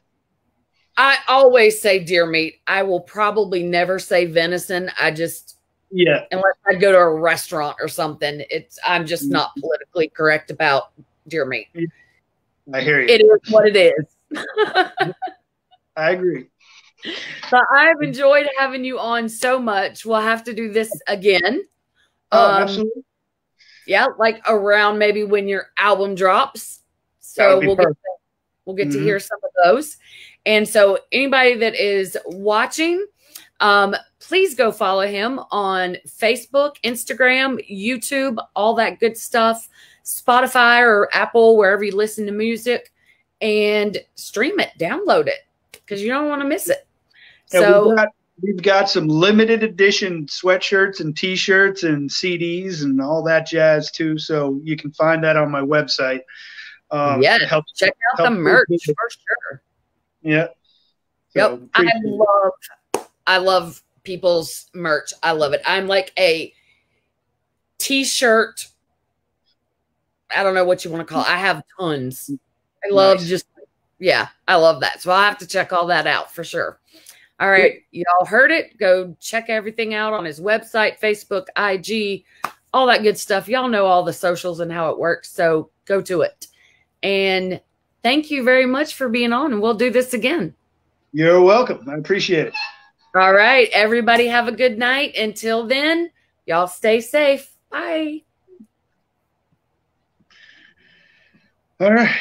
I always say deer meat. I will probably never say venison. I just yeah. unless I go to a restaurant or something, it's I'm just Mm. not politically correct about deer meat. I hear you. It is what it is. I agree. but I've enjoyed having you on so much. We'll have to do this again. Oh, Um, absolutely. Yeah, like around maybe when your album drops. So we'll get perfect. we'll get to Mhm. hear some of those. And so anybody that is watching, um, please go follow him on Facebook, Instagram, YouTube, all that good stuff, Spotify or Apple, wherever you listen to music, and stream it, download it, because you don't want to miss it. Yeah, So we've got, we've got some limited edition sweatshirts and T-shirts and CDs and all that jazz too. So you can find that on my website. Um, Yeah, it helps. check out the help merch for sure. Yeah. Yep. I love I love people's merch. I love it. I'm like a t-shirt. I don't know what you want to call it. I have tons. I love Nice. just yeah, I love that. So I'll have to check all that out for sure. All right. Y'all heard it. Go check everything out on his website, Facebook, IG, all that good stuff. Y'all know all the socials and how it works. So go to it. And thank you very much for being on. And we'll do this again. You're welcome. I appreciate it. All right. Everybody have a good night. Until then, y'all stay safe. Bye. All right.